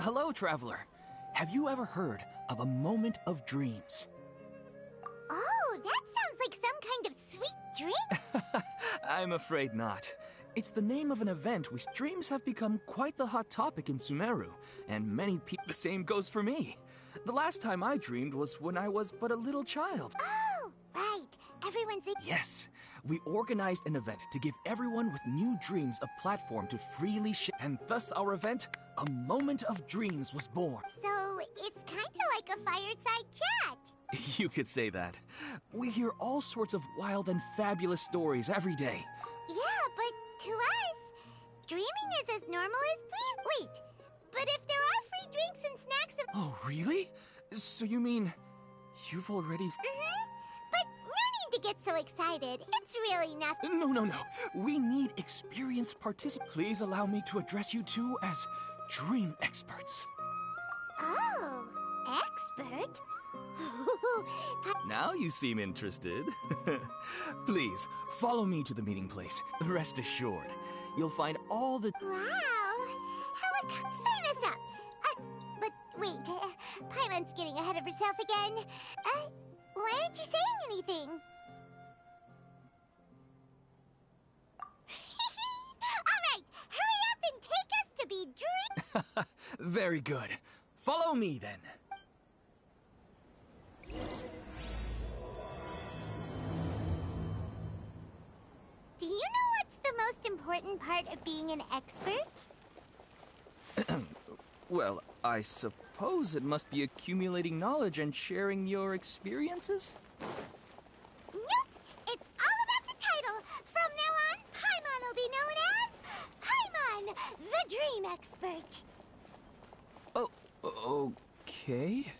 Hello, traveler. Have you ever heard of a moment of dreams? Oh, that sounds like some kind of sweet drink. I'm afraid not. It's the name of an event whose dreams have become quite the hot topic in Sumeru, and many people. The same goes for me. The last time I dreamed was when I was but a little child. Oh, Everyone's. Yes, we organized an event to give everyone with new dreams a platform to freely share, and thus our event, A Moment of Dreams, was born. So it's kind of like a fireside chat. You could say that. We hear all sorts of wild and fabulous stories every day. Yeah, but to us, dreaming is as normal as breathe. Wait, but if there are free drinks and snacks. Of- Oh, really? So you mean you've already. s- Mhm. But no need to get so excited. It's really nothing. No, no, no. We need experienced participants. Please allow me to address you two as dream experts. Oh, expert? Now you seem interested. Please, follow me to the meeting place. Rest assured, you'll find all the. wow. How it sign us up. Uh, but wait, uh, Paimon's getting ahead of herself again. Uh, why aren't you saying anything? And take us to be drink. Very good. Follow me then. Do you know what's the most important part of being an expert? Well, I suppose it must be accumulating knowledge and sharing your experiences? Nope! It's all about the title. From now on, Paimon will be known as Paimon, the Dream Expert. Oh, okay.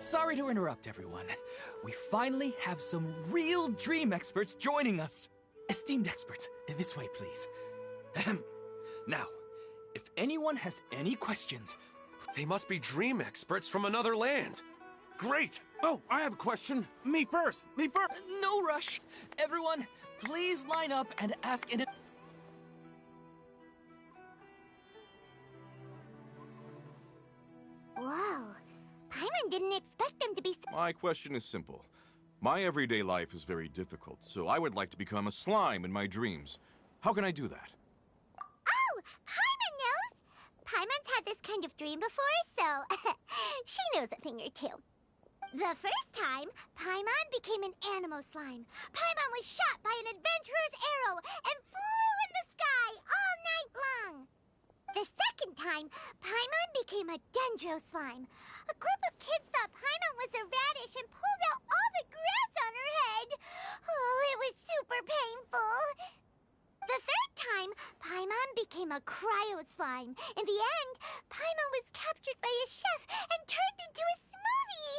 Sorry to interrupt, everyone. We finally have some real dream experts joining us. Esteemed experts, this way, please. Ahem. Now, if anyone has any questions, They must be dream experts from another land. Great! Oh, I have a question. Me first. Me first. no rush. Everyone, please line up and ask an. My question is simple. My everyday life is very difficult, so I would like to become a slime in my dreams. How can I do that? Oh, Paimon knows! Paimon's had this kind of dream before, so she knows a thing or two. The first time, Paimon became an anemo slime. Paimon was shot by an adventurer's arrow and flew The second time, Paimon became a dendro slime. A group of kids thought Paimon was a radish and pulled out all the grass on her head. Oh, it was super painful. The third time, Paimon became a cryo slime. In the end, Paimon was captured by a chef and turned into a smoothie.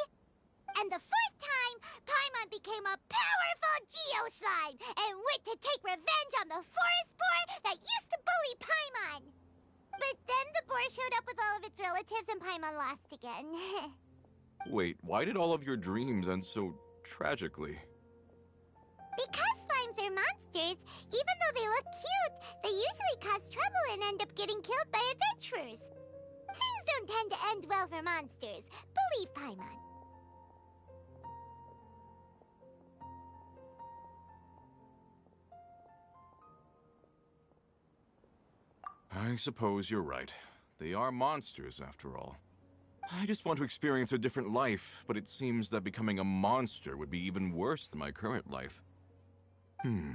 And the fourth time, Paimon became a powerful Geo slime and went to take revenge on the forest boar that used to bully Paimon. But then the boar showed up with all of its relatives and Paimon lost again. Wait, why did all of your dreams end so tragically? Because slimes are monsters, even though they look cute, they usually cause trouble and end up getting killed by adventurers. Things don't tend to end well for monsters. Believe Paimon. I suppose you're right. They are monsters, after all. I just want to experience a different life, but it seems that becoming a monster would be even worse than my current life. Hmm.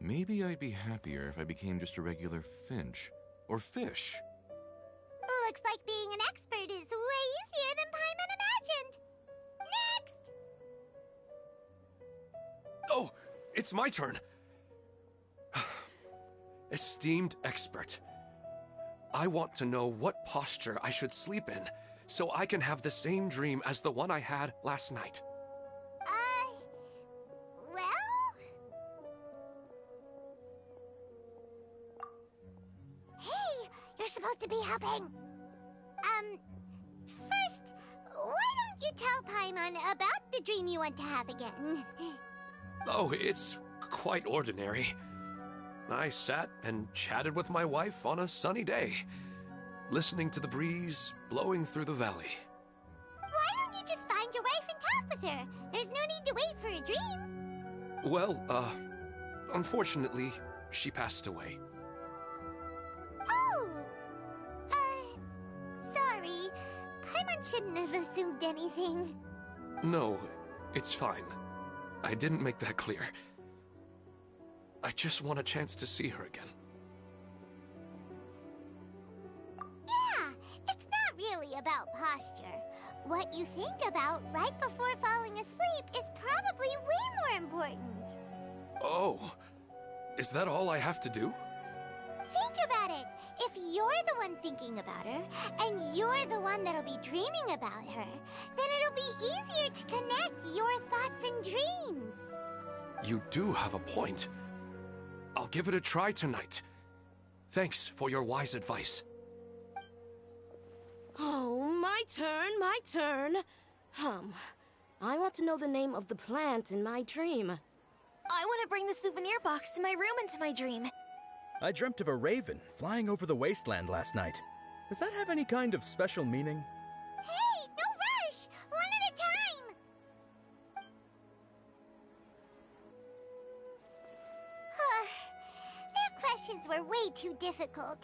Maybe I'd be happier if I became just a regular finch. Or fish. Looks like being an expert is way easier than Paimon imagined. Next! Oh, it's my turn. Esteemed expert, I want to know what posture I should sleep in so I can have the same dream as the one I had last night. Uh. Well. Hey, you're supposed to be helping. Um. First, why don't you tell Paimon about the dream you want to have again? Oh, it's quite ordinary. I sat and chatted with my wife on a sunny day, listening to the breeze blowing through the valley. why don't you just find your wife and talk with her? There's no need to wait for a dream. Well, uh, unfortunately, she passed away. Oh. Uh. Sorry. Paimon shouldn't have assumed anything. No, it's fine. I didn't make that clear. I just want a chance to see her again. Yeah, it's not really about posture. What you think about right before falling asleep is probably way more important. Oh, is that all I have to do? Think about it. If you're the one thinking about her, and you're the one that'll be dreaming about her, then it'll be easier to connect your thoughts and dreams. You do have a point. I'll give it a try tonight. Thanks for your wise advice. Oh, my turn, my turn. Hum. I want to know the name of the plant in my dream. I want to bring the souvenir box to my room into my dream. I dreamt of a raven flying over the wasteland last night. Does that have any kind of special meaning? Were way too difficult.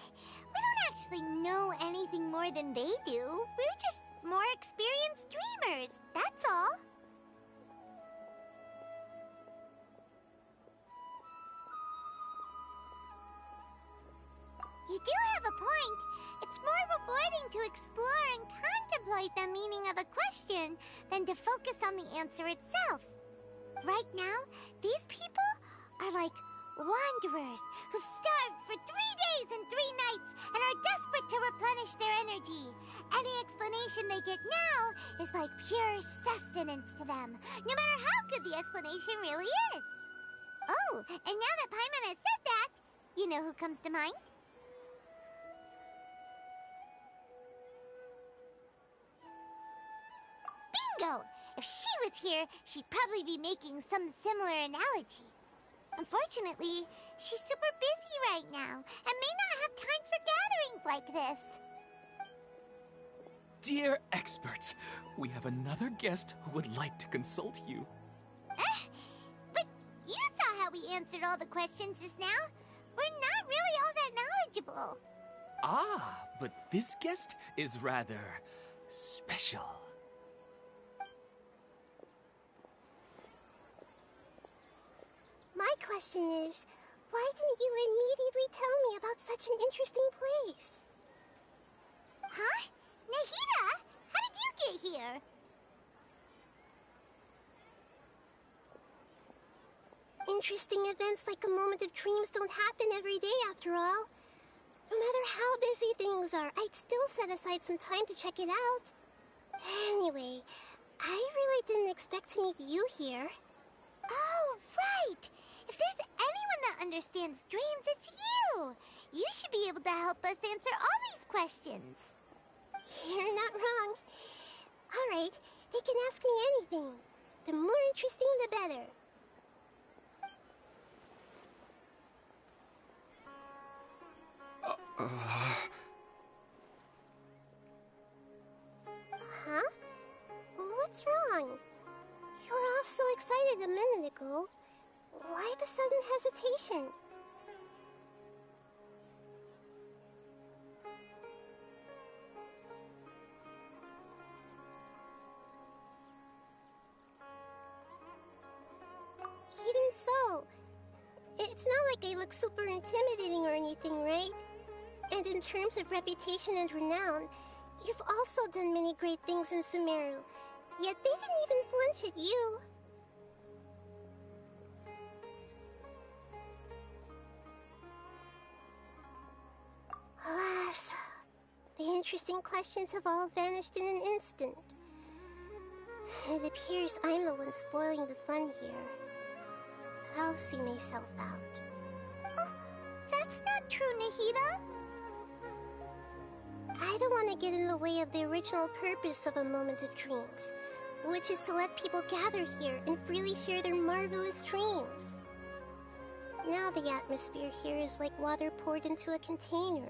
We don't actually know anything more than they do. We're just more experienced dreamers, that's all. You do have a point. It's more rewarding to explore and contemplate the meaning of a question than to focus on the answer itself. Right now, these people are like wanderers who've starved for three days and three nights and are desperate to replenish their energy. any explanation they get now is like pure sustenance to them, no matter how good the explanation really is. Oh, and now that Paimon has said that, you know who comes to mind? Bingo! If she was here, she'd probably be making some similar analogy. Unfortunately, she's super busy right now and may not have time for gatherings like this. Dear experts, we have another guest who would like to consult you. Eh, but you saw how we answered all the questions just now. We're not really all that knowledgeable. Ah, but this guest is rather special. My question is, why didn't you immediately tell me about such an interesting place? Huh? Nahida, how did you get here? Interesting events like a moment of dreams don't happen every day after all. No matter how busy things are, I'd still set aside some time to check it out. Anyway, I really didn't expect to meet you here. Oh, right! If there's anyone that understands dreams, it's you! You should be able to help us answer all these questions. You're not wrong. All right, they can ask me anything. The more interesting, the better. Huh? What's wrong? You were all so excited a minute ago. Why the sudden hesitation? Even so, it's not like I look super intimidating or anything, right? And in terms of reputation and renown, you've also done many great things in Sumeru, yet they didn't even flinch at you. Alas, the interesting questions have all vanished in an instant. It appears I'm the one spoiling the fun here. I'll see myself out. Oh, that's not true, Nahida. I don't want to get in the way of the original purpose of a moment of dreams, which is to let people gather here and freely share their marvelous dreams. Now the atmosphere here is like water poured into a container.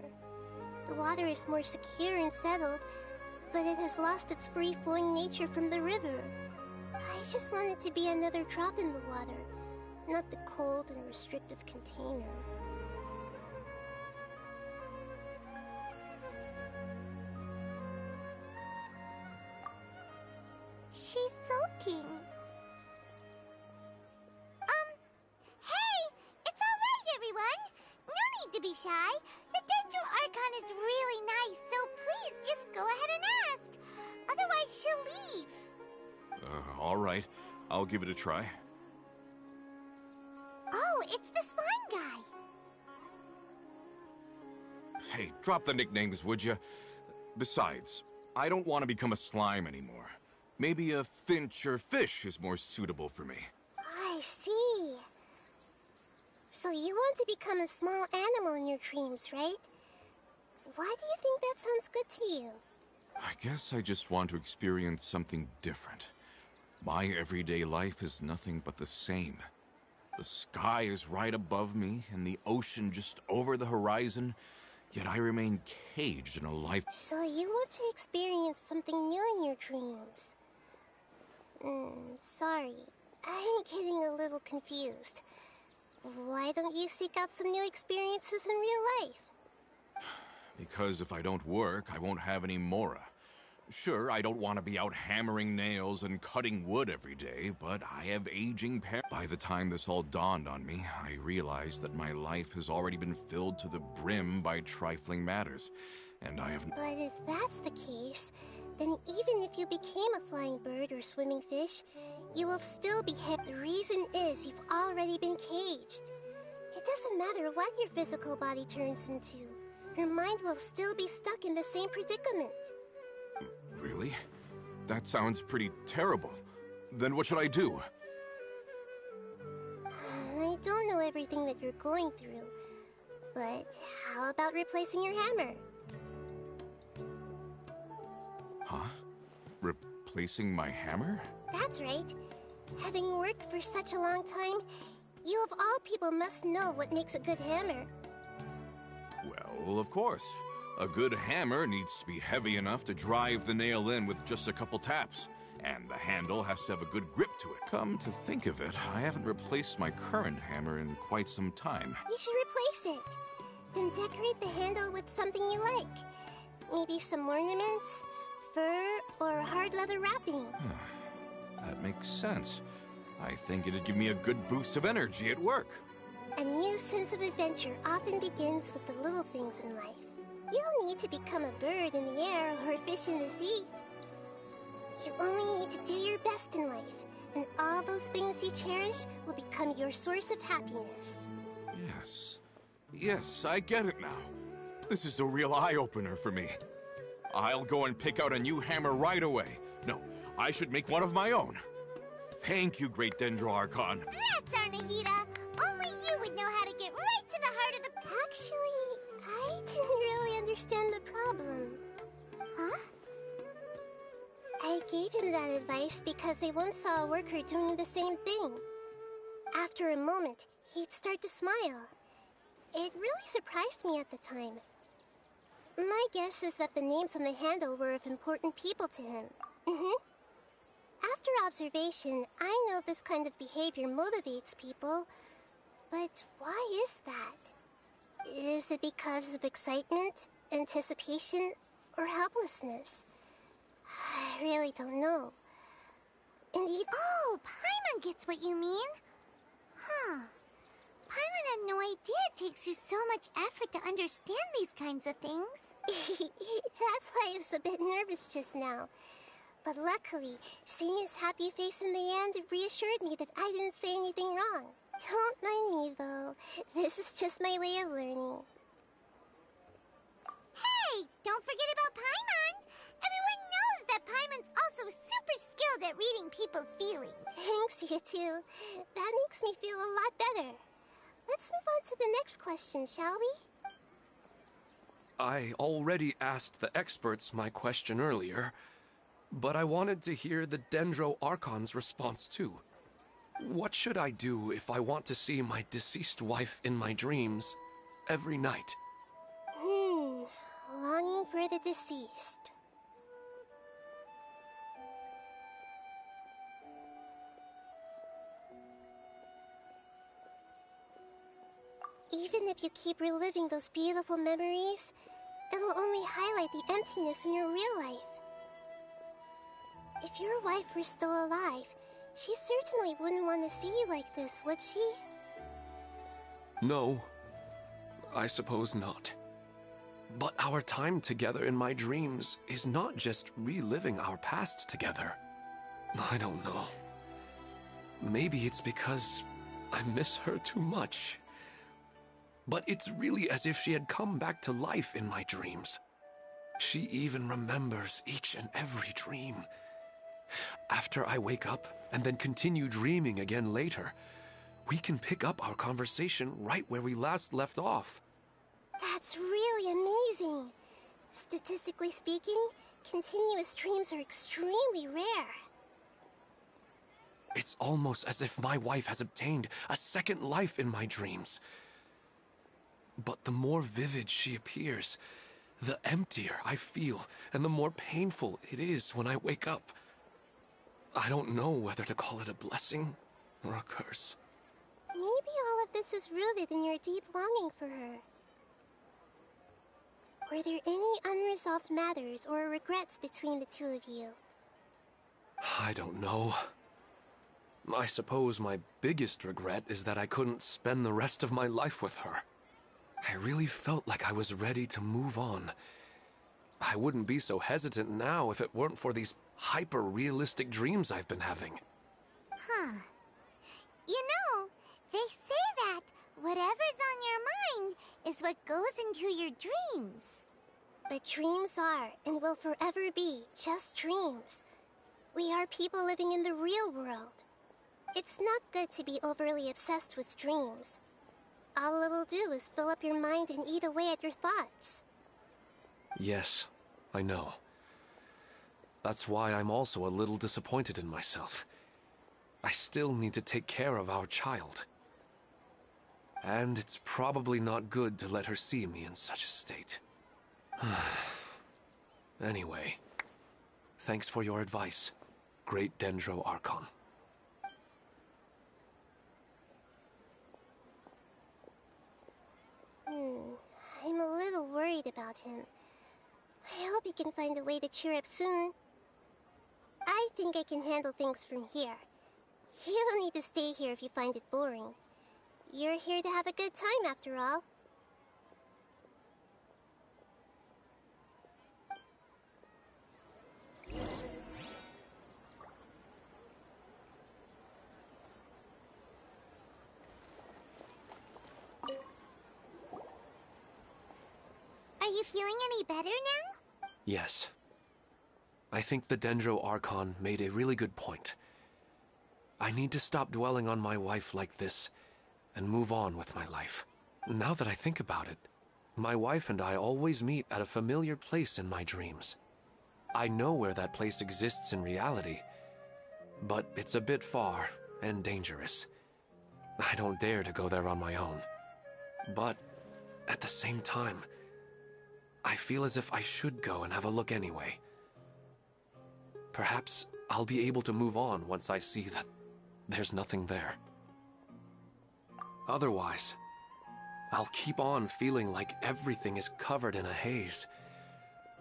The water is more secure and settled, but it has lost its free-flowing nature from the river. I just want it to be another drop in the water, not the cold and restrictive container. Right. I'll give it a try. Oh, it's the slime guy. Hey, drop the nicknames, would you? Besides, I don't want to become a slime anymore. Maybe a finch or fish is more suitable for me. I see. So you want to become a small animal in your dreams, right? Why do you think that sounds good to you? I guess I just want to experience something different. My everyday life is nothing but the same. The sky is right above me, and the ocean just over the horizon, yet I remain caged in a life. So you want to experience something new in your dreams? Mm, sorry, I'm getting a little confused. Why don't you seek out some new experiences in real life? Because if I don't work, I won't have any Mora. Sure, I don't want to be out hammering nails and cutting wood every day, but I have aging parents. By the time this all dawned on me, I realized that my life has already been filled to the brim by trifling matters, and I have. But if that's the case, then even if you became a flying bird or swimming fish, you will still be hit. The reason is you've already been caged. It doesn't matter what your physical body turns into. Your mind will still be stuck in the same predicament. Really? That sounds pretty terrible. Then what should I do? I don't know everything that you're going through, but how about replacing your hammer? Huh? Replacing my hammer? That's right. Having worked for such a long time, you of all people must know what makes a good hammer. Well, of course. A good hammer needs to be heavy enough to drive the nail in with just a couple taps. And the handle has to have a good grip to it. Come to think of it, I haven't replaced my current hammer in quite some time. You should replace it. Then decorate the handle with something you like. Maybe some ornaments, fur, or hard leather wrapping. that makes sense. I think it'd give me a good boost of energy at work. A new sense of adventure often begins with the little things in life. You don't need to become a bird in the air or a fish in the sea. You only need to do your best in life, and all those things you cherish will become your source of happiness. Yes. Yes, I get it now. This is a real eye-opener for me. I'll go and pick out a new hammer right away. No, I should make one of my own. Thank you, Great Dendro Archon. That's our Nahida. Would know how to get right to the heart of the... Actually, I didn't really understand the problem. Huh? I gave him that advice because I once saw a worker doing the same thing. After a moment, he'd start to smile. It really surprised me at the time. My guess is that the names on the handle were of important people to him. Mm-hmm. After observation, I know this kind of behavior motivates people. But why is that? Is it because of excitement, anticipation, or helplessness? I really don't know. Indeed. Oh, Paimon gets what you mean. Huh. Paimon had no idea it takes you so much effort to understand these kinds of things. That's why I was a bit nervous just now. But luckily, seeing his happy face in the end reassured me that I didn't say anything wrong. Don't mind me, though. This is just my way of learning. Hey, don't forget about Paimon! Everyone knows that Paimon's also super skilled at reading people's feelings. Thanks, you two. That makes me feel a lot better. Let's move on to the next question, shall we? I already asked the experts my question earlier, but I wanted to hear the Dendro Archon's response too. What should I do if I want to see my deceased wife in my dreams every night? Hmm, longing for the deceased. Even if you keep reliving those beautiful memories, it'll only highlight the emptiness in your real life. If your wife were still alive, she certainly wouldn't want to see you like this, would she? No, I suppose not. But our time together in my dreams is not just reliving our past together. I don't know. Maybe it's because I miss her too much. But it's really as if she had come back to life in my dreams. She even remembers each and every dream. After I wake up and then continue dreaming again later, we can pick up our conversation right where we last left off. That's really amazing. Statistically speaking, continuous dreams are extremely rare. It's almost as if my wife has obtained a second life in my dreams. But the more vivid she appears, the emptier I feel, and the more painful it is when I wake up. I don't know whether to call it a blessing or a curse. Maybe all of this is rooted in your deep longing for her. Were there any unresolved matters or regrets between the two of you? I don't know. I suppose my biggest regret is that I couldn't spend the rest of my life with her. I really felt like I was ready to move on. I wouldn't be so hesitant now if it weren't for these hyper realistic dreams I've been having. Huh. You know, they say that whatever's on your mind is what goes into your dreams. But dreams are, and will forever be, just dreams. We are people living in the real world. It's not good to be overly obsessed with dreams. All it'll do is fill up your mind and eat away at your thoughts. Yes, I know. That's why I'm also a little disappointed in myself. I still need to take care of our child. And it's probably not good to let her see me in such a state. anyway, thanks for your advice, Great Dendro Archon. Hmm, I'm a little worried about him. I hope he can find a way to cheer up soon. I think I can handle things from here. You don't need to stay here if you find it boring. You're here to have a good time after all. Are you feeling any better now? Yes. I think the Dendro Archon made a really good point. I need to stop dwelling on my wife like this and move on with my life. Now that I think about it, my wife and I always meet at a familiar place in my dreams. I know where that place exists in reality, but it's a bit far and dangerous. I don't dare to go there on my own. But at the same time, I feel as if I should go and have a look anyway. Perhaps I'll be able to move on once I see that there's nothing there. Otherwise, I'll keep on feeling like everything is covered in a haze.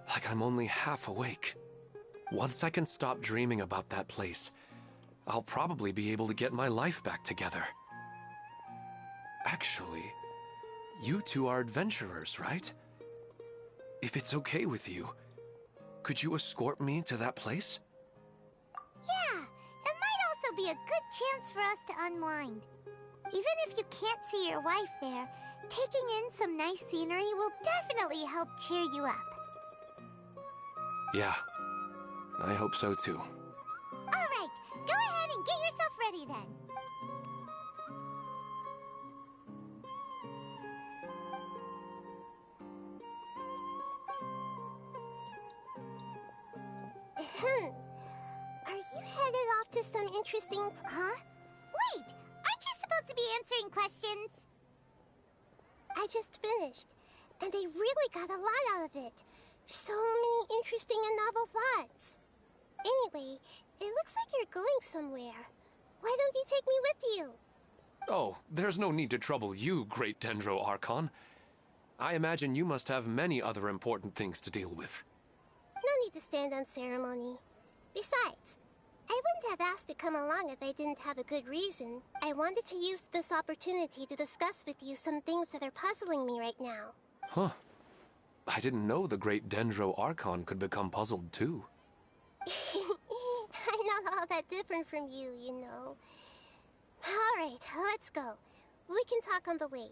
Like I'm only half awake. Once I can stop dreaming about that place, I'll probably be able to get my life back together. Actually, you two are adventurers, right? If it's okay with you, could you escort me to that place? Yeah, it might also be a good chance for us to unwind. Even if you can't see your wife there, taking in some nice scenery will definitely help cheer you up. Yeah, I hope so too. Alright, go ahead and get yourself ready then. Headed off to some interesting... Huh? Wait, aren't you supposed to be answering questions? I just finished, and they really got a lot out of it. So many interesting and novel thoughts. Anyway, it looks like you're going somewhere. Why don't you take me with you? Oh, there's no need to trouble you, great Dendro Archon. I imagine you must have many other important things to deal with. No need to stand on ceremony. Besides, I wouldn't have asked to come along if I didn't have a good reason. I wanted to use this opportunity to discuss with you some things that are puzzling me right now. Huh. I didn't know the great Dendro Archon could become puzzled too. I'm not all that different from you, you know. Alright, let's go. We can talk on the way.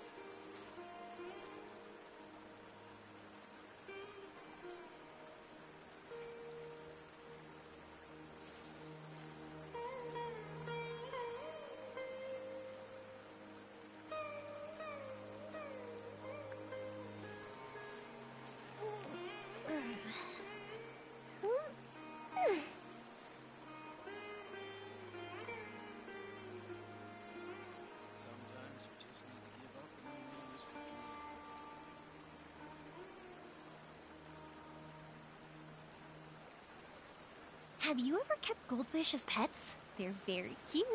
Have you ever kept goldfish as pets? They're very cute.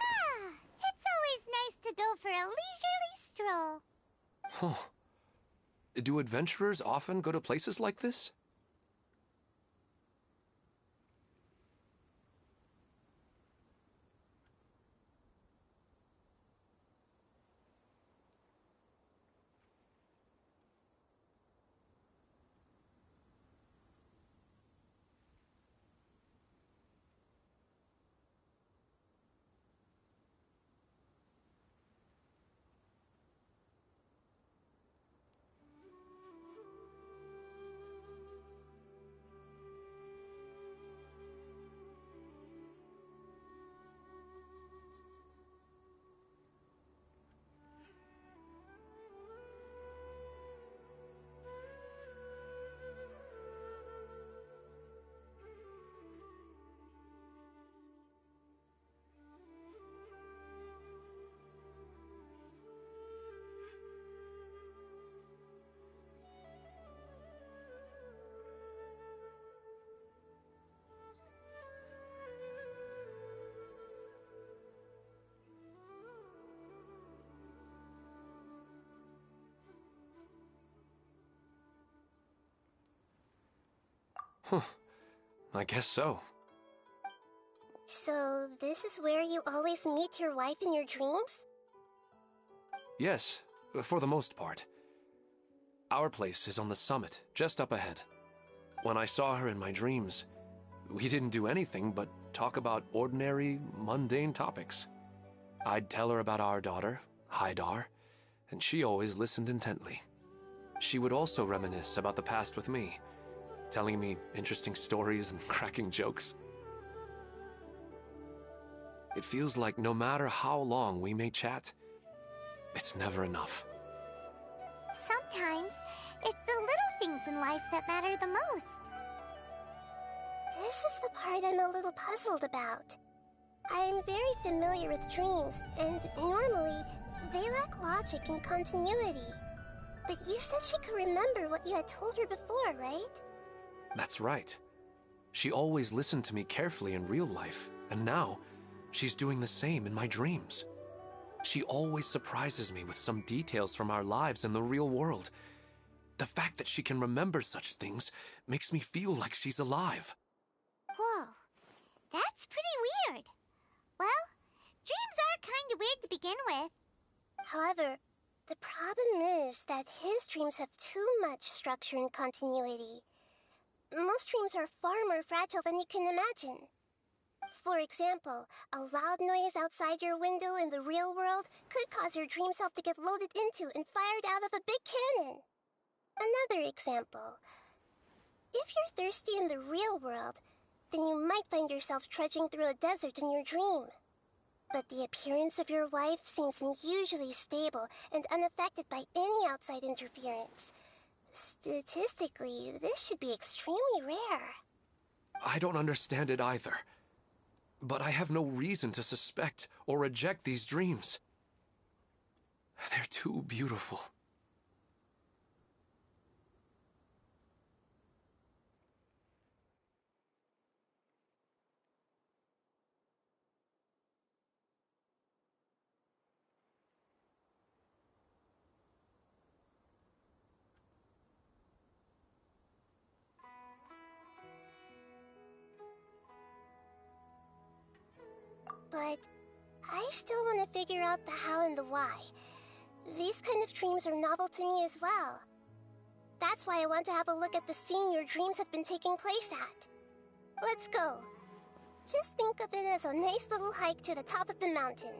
Ah, it's always nice go for a leisurely stroll. Huh. Do adventurers often go to places like this? Huh. I guess so. So, this is where you always meet your wife in your dreams? Yes, for the most part. Our place is on the summit, just up ahead. When I saw her in my dreams, we didn't do anything but talk about ordinary, mundane topics. I'd tell her about our daughter, Haidar, and she always listened intently. She would also reminisce about the past with me, telling me interesting stories and cracking jokes. It feels like no matter how long we may chat, it's never enough. Sometimes it's the little things in life that matter the most. This is the part I'm a little puzzled about. I am very familiar with dreams, and normally they lack logic and continuity. But you said she could remember what you had told her before, right? That's right. She always listened to me carefully in real life, and now she's doing the same in my dreams. She always surprises me with some details from our lives in the real world. The fact that she can remember such things makes me feel like she's alive. Whoa, that's pretty weird. Well, dreams are kind of weird to begin with. However, the problem is that his dreams have too much structure and continuity. Most dreams are far more fragile than you can imagine. For example, a loud noise outside your window in the real world could cause your dream self to get loaded into and fired out of a big cannon. Another example. If you're thirsty in the real world, then you might find yourself trudging through a desert in your dream. But the appearance of your wife seems unusually stable and unaffected by any outside interference. Statistically, this should be extremely rare. I don't understand it either. But I have no reason to suspect or reject these dreams. They're too beautiful. But I still want to figure out the how and the why. These kind of dreams are novel to me as well. That's why I want to have a look at the scene your dreams have been taking place at. Let's go. Just think of it as a nice little hike to the top of the mountain.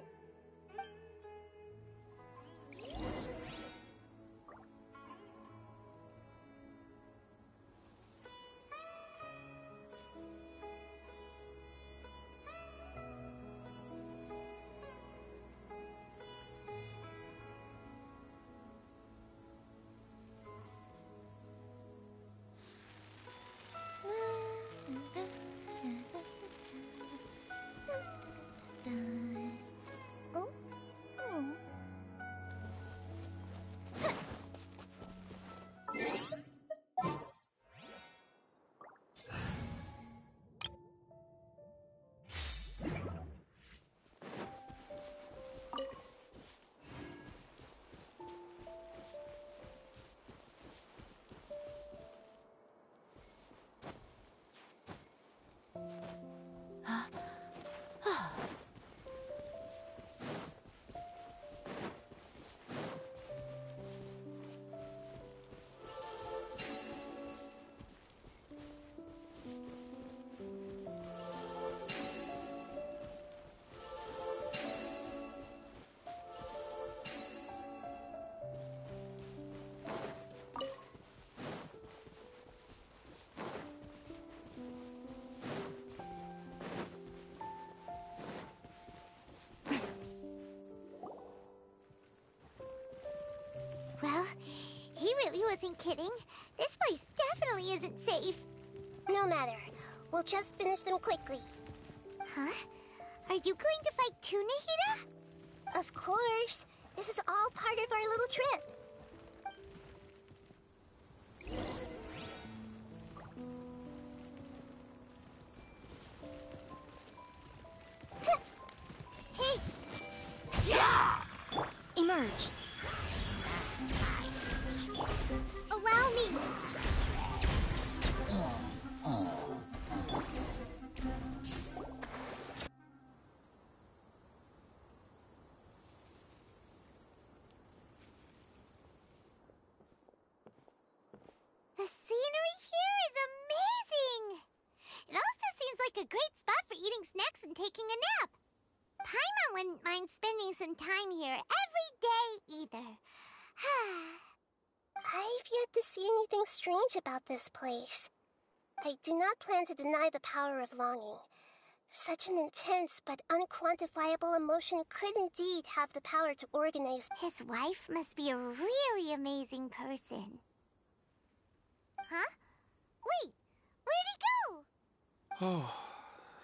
Wasn't kidding. This place definitely isn't safe. No matter. We'll just finish them quickly. Huh? Are you going to fight too, Nahida? Of course. This is all part of our little trip. Take! Emerge. Anything strange about this place. I do not plan to deny the power of longing. Such an intense but unquantifiable emotion could indeed have the power to organize. His wife must be a really amazing person. Huh? Wait, where'd he go? Oh,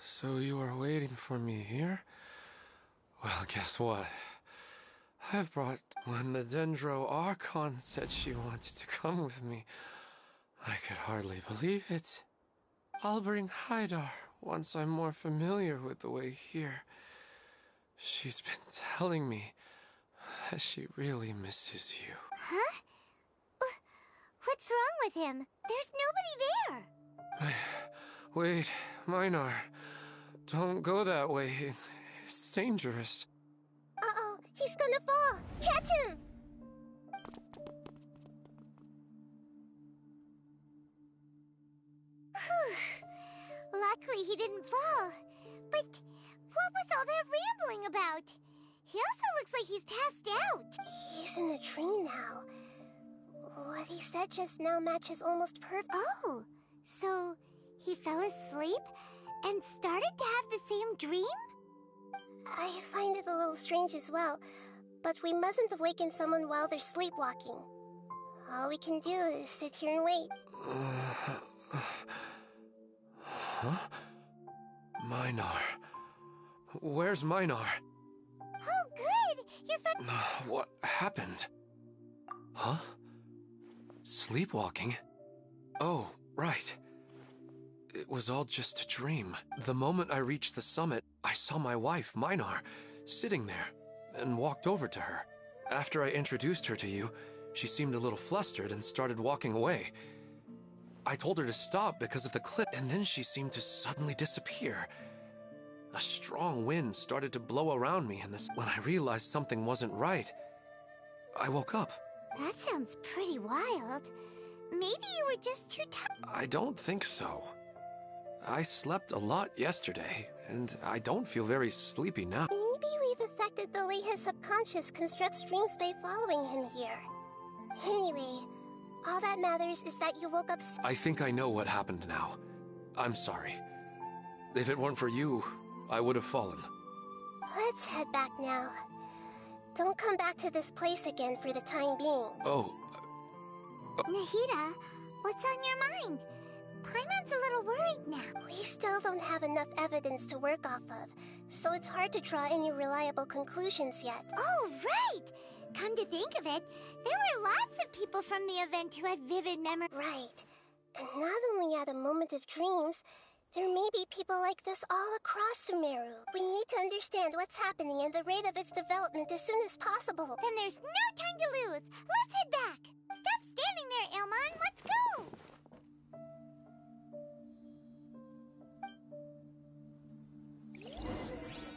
so you were waiting for me here? Well, guess what? I've brought. When the Dendro Archon said she wanted to come with me, I could hardly believe it. I'll bring Haidar once I'm more familiar with the way here. She's been telling me that she really misses you. Huh? What's wrong with him? There's nobody there. Wait, Minar. Don't go that way. It's dangerous. He's gonna fall! Catch him! Whew. Luckily, he didn't fall. But what was all that rambling about? He also looks like he's passed out. He's in a dream now. What he said just now matches almost perfect. Oh, so he fell asleep and started to have the same dream? I find it a little strange as well, but we mustn't awaken someone while they're sleepwalking. All we can do is sit here and wait. Huh? Minar. Where's Minar? Oh, good! Your friend. Uh, what happened? Huh? Sleepwalking? Oh, right. It was all just a dream. The moment I reached the summit, I saw my wife, Minar, sitting there, and walked over to her. After I introduced her to you, she seemed a little flustered and started walking away. I told her to stop because of the cliff, and then she seemed to suddenly disappear. A strong wind started to blow around me, and this, when I realized something wasn't right, I woke up. That sounds pretty wild. Maybe you were just too tired. I don't think so. I slept a lot yesterday, and I don't feel very sleepy now. Maybe we've affected the way his subconscious constructs dreams by following him here. Anyway, all that matters is that you woke up. I think I know what happened now. I'm sorry. If it weren't for you, I would have fallen. Let's head back now. Don't come back to this place again for the time being. Oh, uh, Nahida, what's on your mind? Paimon's a little worried now. We still don't have enough evidence to work off of, so it's hard to draw any reliable conclusions yet. Oh, right! Come to think of it, there were lots of people from the event who had vivid memories. Right. And not only at a moment of dreams, there may be people like this all across Sumeru. We need to understand what's happening and the rate of its development as soon as possible. Then there's no time to lose. Let's head back. Stop standing there, Ilmon. Let's go. Oh,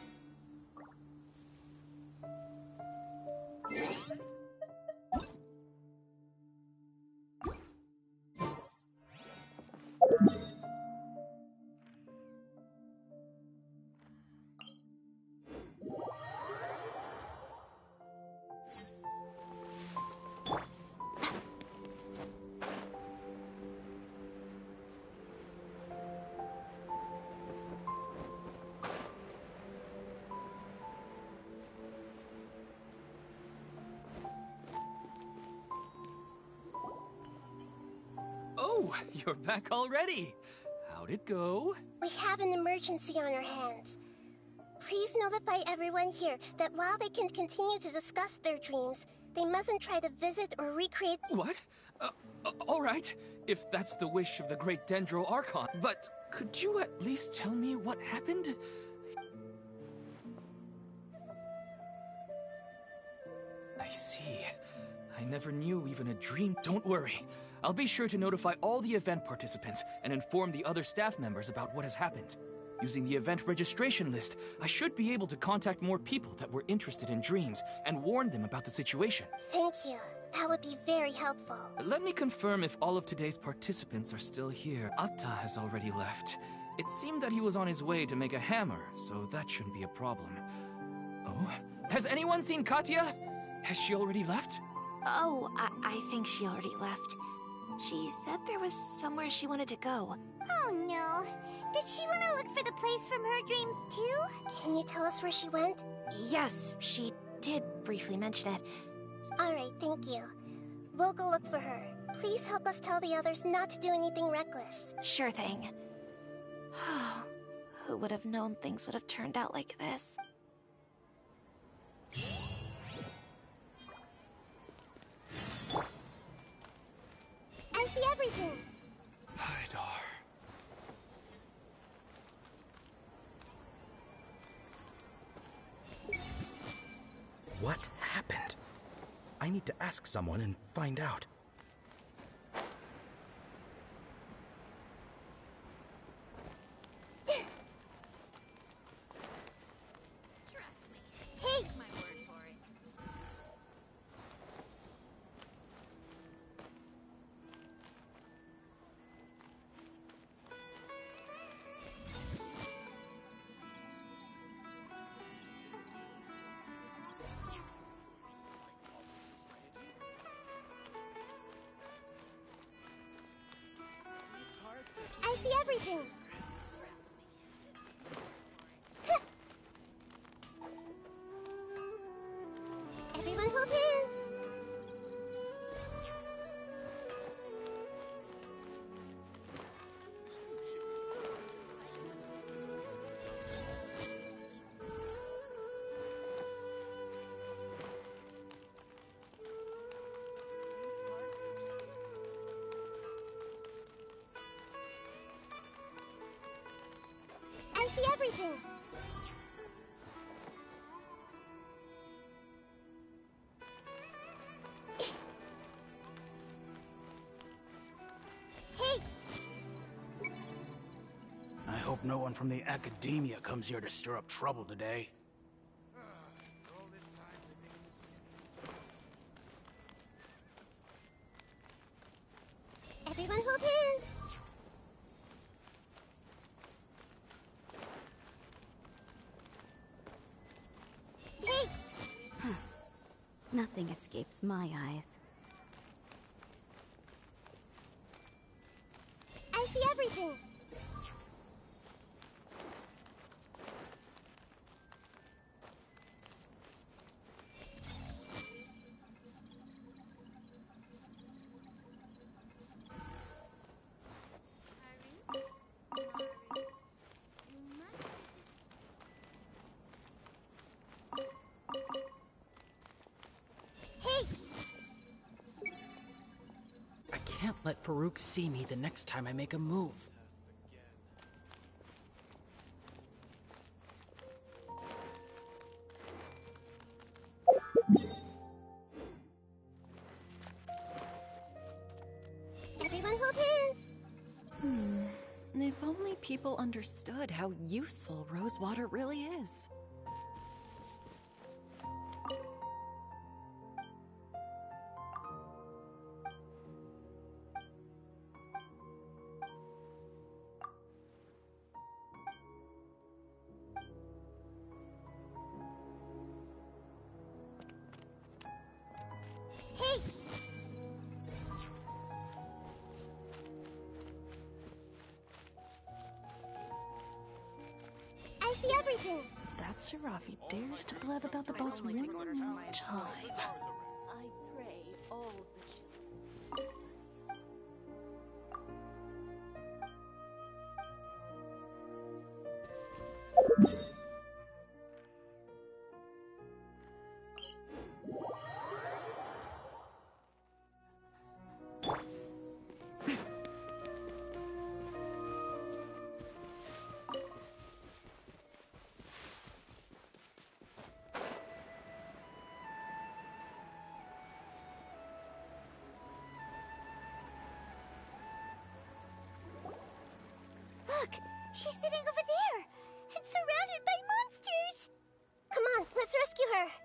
back already. How'd it go? We have an emergency on our hands. Please notify everyone here that while they can continue to discuss their dreams, they mustn't try to visit or recreate. What? Uh, uh, all right, if that's the wish of the great Dendro Archon. But could you at least tell me what happened? I see. I never knew even a dream. Don't worry. I'll be sure to notify all the event participants and inform the other staff members about what has happened. Using the event registration list, I should be able to contact more people that were interested in dreams and warn them about the situation. Thank you. That would be very helpful. Let me confirm if all of today's participants are still here. Atta has already left. It seemed that he was on his way to make a hammer, so that shouldn't be a problem. Oh? Has anyone seen Katya? Has she already left? Oh, I, I think she already left. She said there was somewhere she wanted to go. Oh no. Did she want to look for the place from her dreams too? Can you tell us where she went? Yes, she did briefly mention it. Alright, thank you. We'll go look for her. Please help us tell the others not to do anything reckless. Sure thing. Who would have known things would have turned out like this? I see everything! Hydar. What happened? I need to ask someone and find out. I! Hey! I hope no one from the academia comes here to stir up trouble today. Escapes my eyes. Farouk see me the next time I make a move. everyone hold hands. Hmm. If only people understood how useful rosewater really is. That Serafi dares to blab about the boss one more time. Look, she's sitting over there and surrounded by monsters. Come on, let's rescue her.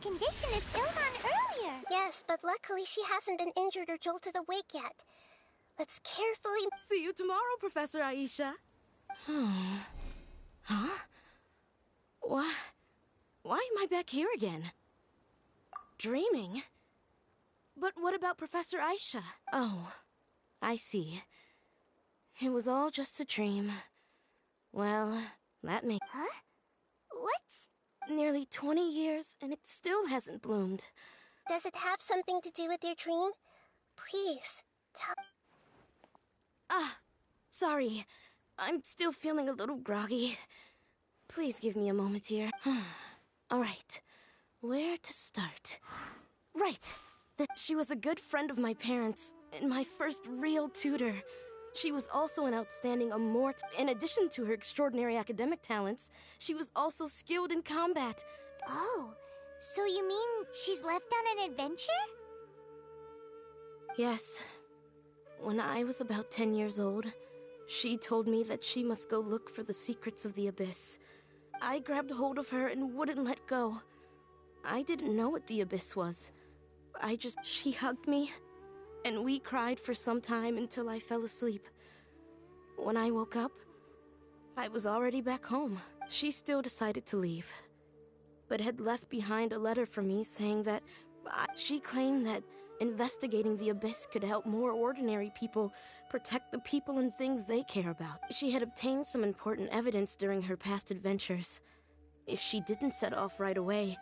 Same condition as Ilmon earlier. yes, but luckily she hasn't been injured or jolted awake yet. Let's carefully. See you tomorrow, Professor Aisha. Hmm. huh? Why? Why am I back here again? Dreaming? But what about Professor Aisha? Oh, I see. It was all just a dream. Well, that makes Huh? What's... nearly 20 years and it still hasn't bloomed. Does it have something to do with your dream? Please, tell. Ah, sorry. I'm still feeling a little groggy. Please give me a moment here. All right. Where to start? Right. That she was a good friend of my parents and my first real tutor. She was also an outstanding Amurta. In addition to her extraordinary academic talents, she was also skilled in combat. Oh, so you mean she's left on an adventure? Yes. When I was about 10 years old, she told me that she must go look for the secrets of the Abyss. I grabbed hold of her and wouldn't let go. I didn't know what the Abyss was. I just. She hugged me, and we cried for some time until I fell asleep. When I woke up, I was already back home. She still decided to leave, but had left behind a letter for me saying that I, she claimed that investigating the abyss could help more ordinary people protect the people and things they care about. She had obtained some important evidence during her past adventures. If she didn't set off right away,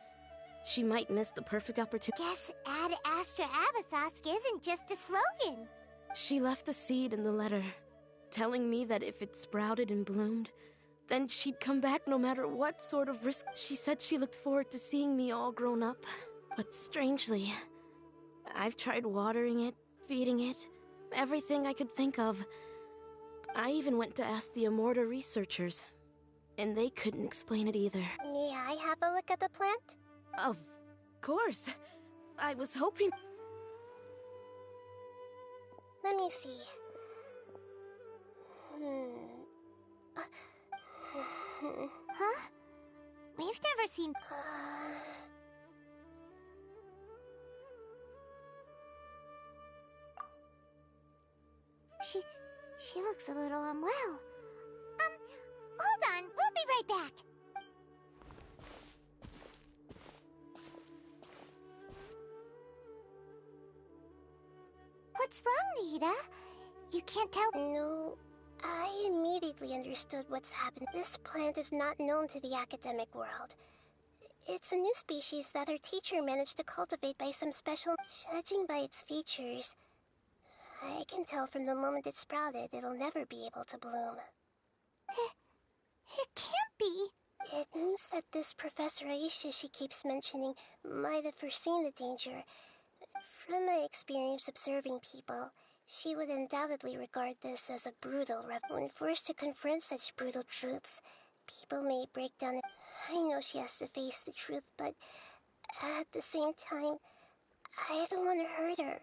she might miss the perfect opportunity. Guess Ad Astra Abyssosque isn't just a slogan. She left a seed in the letter, telling me that if it sprouted and bloomed, then she'd come back no matter what sort of risk. She said she looked forward to seeing me all grown up. But strangely, I've tried watering it, feeding it, everything I could think of. I even went to ask the Amurta researchers, and they couldn't explain it either. May I have a look at the plant? Of course. I was hoping. Let me see. Hmm. Huh? We've never seen. Uh, She. she looks a little unwell. Um, hold on. We'll be right back. What's wrong, Nahida? You can't tell. no, I immediately understood what's happened. This plant is not known to the academic world. It's a new species that our teacher managed to cultivate by some special. Judging by its features, I can tell from the moment it sprouted it'll never be able to bloom. Eh, it can't be. It means that this Professor Aisha she keeps mentioning might have foreseen the danger. From my experience observing people, she would undoubtedly regard this as a brutal ref. When forced to confront such brutal truths, people may break down. I know she has to face the truth, but at the same time, I don't want to hurt her.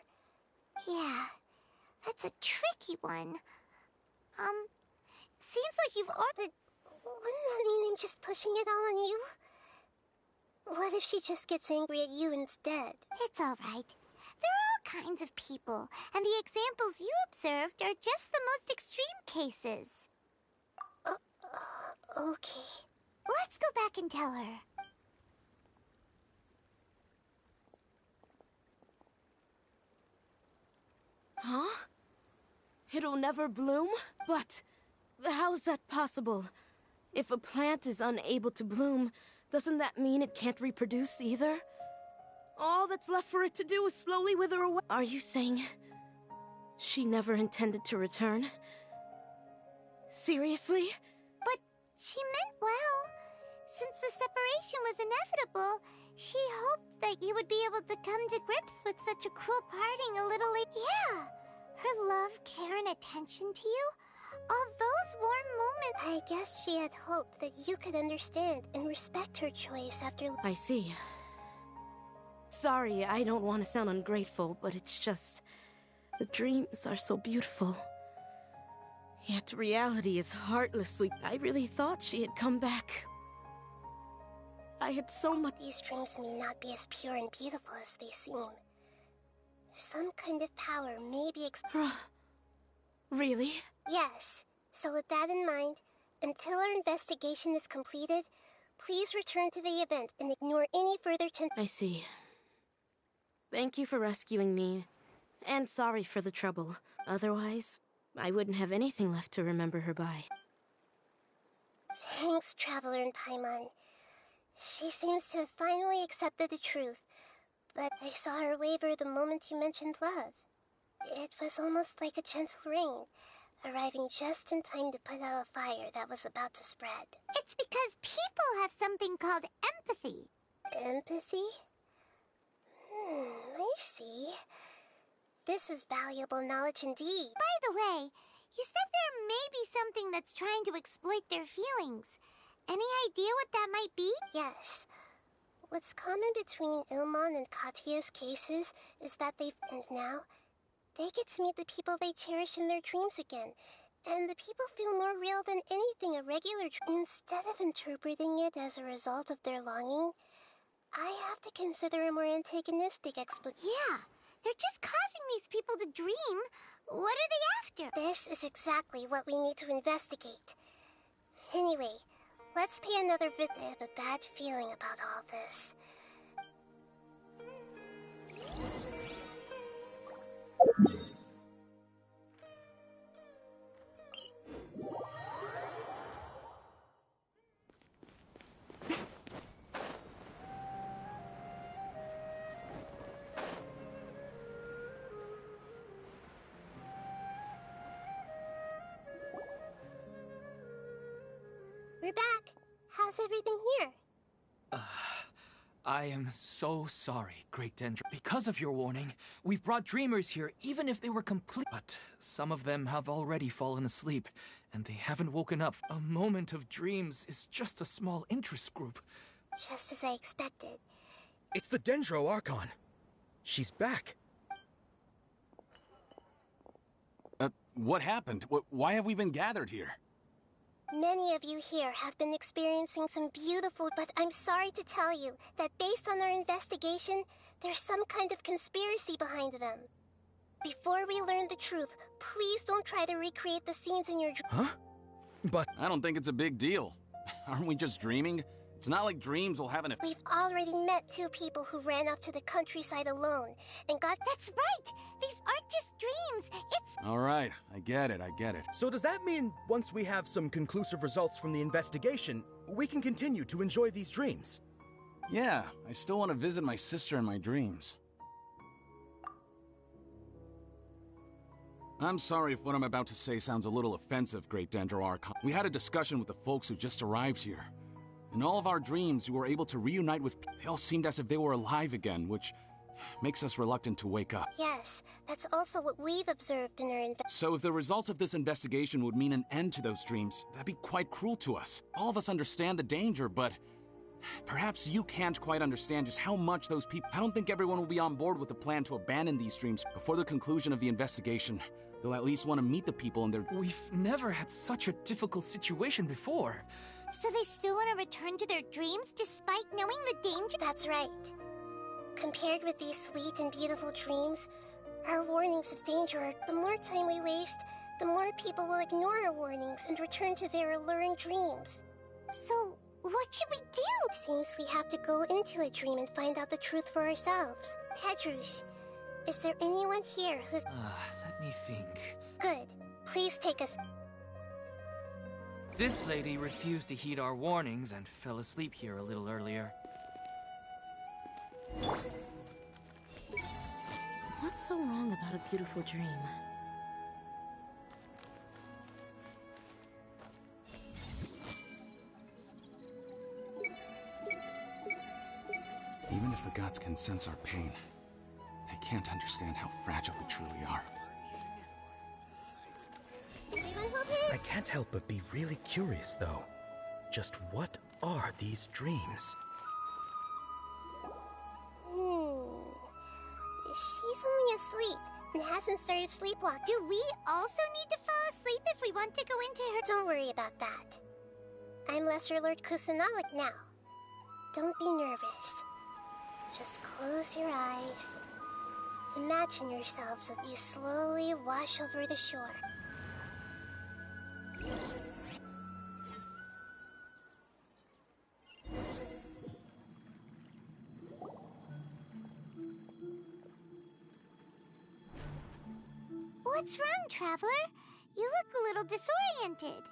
Yeah, that's a tricky one. Um, seems like you've already. Wouldn't that mean I'm just pushing it all on you? What if she just gets angry at you instead? It's all right. There are all kinds of people, and the examples you observed are just the most extreme cases. Uh, okay. Let's go back and tell her. Huh? It'll never bloom? But how's that possible? If a plant is unable to bloom, doesn't that mean it can't reproduce either? All that's left for it to do is slowly wither away. Are you saying she never intended to return? Seriously? But she meant well. Since the separation was inevitable, she hoped that you would be able to come to grips with such a cruel parting a little late. Yeah, her love, care, and attention to you. All those warm moments. I guess she had hoped that you could understand and respect her choice after. I see. Sorry, I don't want to sound ungrateful, but it's just. The dreams are so beautiful. Yet reality is heartlessly. I really thought she had come back. I had so much. These dreams may not be as pure and beautiful as they seem. Some kind of power may be. Ex- really? yes. So, with that in mind, until our investigation is completed, please return to the event and ignore any further. Ten- I see. Thank you for rescuing me, and sorry for the trouble. Otherwise, I wouldn't have anything left to remember her by. Thanks, Traveler and Paimon. She seems to have finally accepted the truth, but I saw her waver the moment you mentioned love. It was almost like a gentle rain, arriving just in time to put out a fire that was about to spread. It's because people have something called empathy. Empathy? Hmm, I see. This is valuable knowledge indeed. By the way, you said there may be something that's trying to exploit their feelings. Any idea what that might be? Yes. What's common between Ilmon and Katia's cases is that they've. And now, they get to meet the people they cherish in their dreams again. And the people feel more real than anything a regular dream. Instead of interpreting it as a result of their longing, I have to consider a more antagonistic explanation. Yeah, they're just causing these people to dream. What are they after? This is exactly what we need to investigate. Anyway, let's pay another visit. I have a bad feeling about all this. We're back. How's everything here? Ah, I am so sorry, Great Dendro. Because of your warning, we've brought dreamers here, even if they were complete. But some of them have already fallen asleep, and they haven't woken up. A moment of dreams is just a small interest group. Just as I expected. It's the Dendro Archon. She's back. Uh, what happened? Wh- Why have we been gathered here? Many of you here have been experiencing some beautiful, but I'm sorry to tell you that based on our investigation, there's some kind of conspiracy behind them. Before we learn the truth, please don't try to recreate the scenes in your dr- Huh? But I don't think it's a big deal. Aren't we just dreaming? It's not like dreams will have an effect. We've already met two people who ran off to the countryside alone and got. That's right! These aren't just dreams! It's. All right, I get it, I get it. So does that mean once we have some conclusive results from the investigation, we can continue to enjoy these dreams? Yeah, I still want to visit my sister in my dreams. I'm sorry if what I'm about to say sounds a little offensive, Great Dendro Archon. We had a discussion with the folks who just arrived here. In all of our dreams, we were able to reunite with. They all seemed as if they were alive again, which makes us reluctant to wake up. Yes, that's also what we've observed in our investigation. So, if the results of this investigation would mean an end to those dreams, that'd be quite cruel to us. All of us understand the danger, but perhaps you can't quite understand just how much those people. I don't think everyone will be on board with the plan to abandon these dreams before the conclusion of the investigation. They'll at least want to meet the people in their. We've never had such a difficult situation before. So they still want to return to their dreams despite knowing the danger? That's right. Compared with these sweet and beautiful dreams, our warnings of danger are the more time we waste, the more people will ignore our warnings and return to their alluring dreams. So, what should we do? Seems we have to go into a dream and find out the truth for ourselves. Pedrush, is there anyone here who's. Ah, let me think. Good. Please take us. This lady refused to heed our warnings and fell asleep here a little earlier. What's so wrong about a beautiful dream? Even if the gods can sense our pain, they can't understand how fragile we truly are. I can't help but be really curious, though. Just what are these dreams? Hmm. She's only asleep and hasn't started sleepwalk. Do we also need to fall asleep if we want to go into her? Don't worry about that. I'm Lesser Lord Kusanali now. Don't be nervous. Just close your eyes. Imagine yourselves as you slowly wash over the shore. What's wrong, Traveler? You look a little disoriented.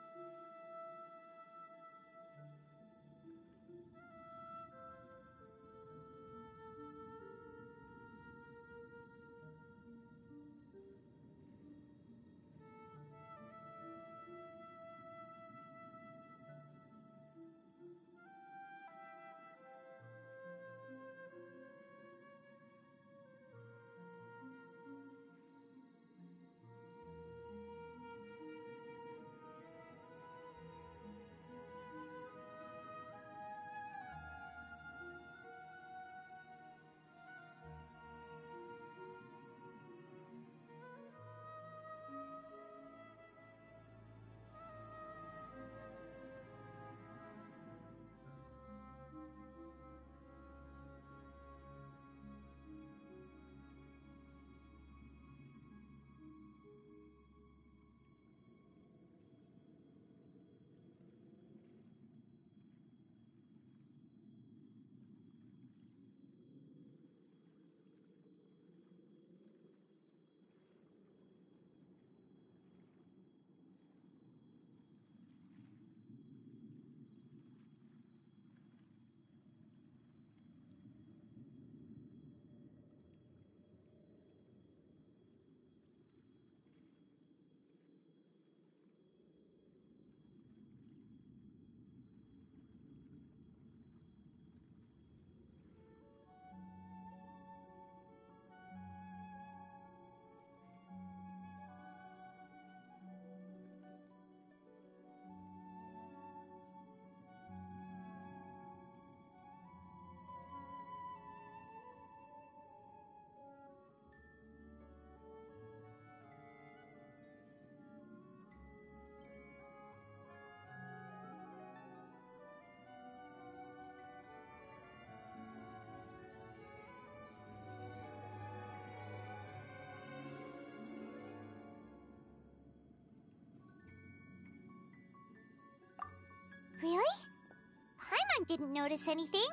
Didn't notice anything.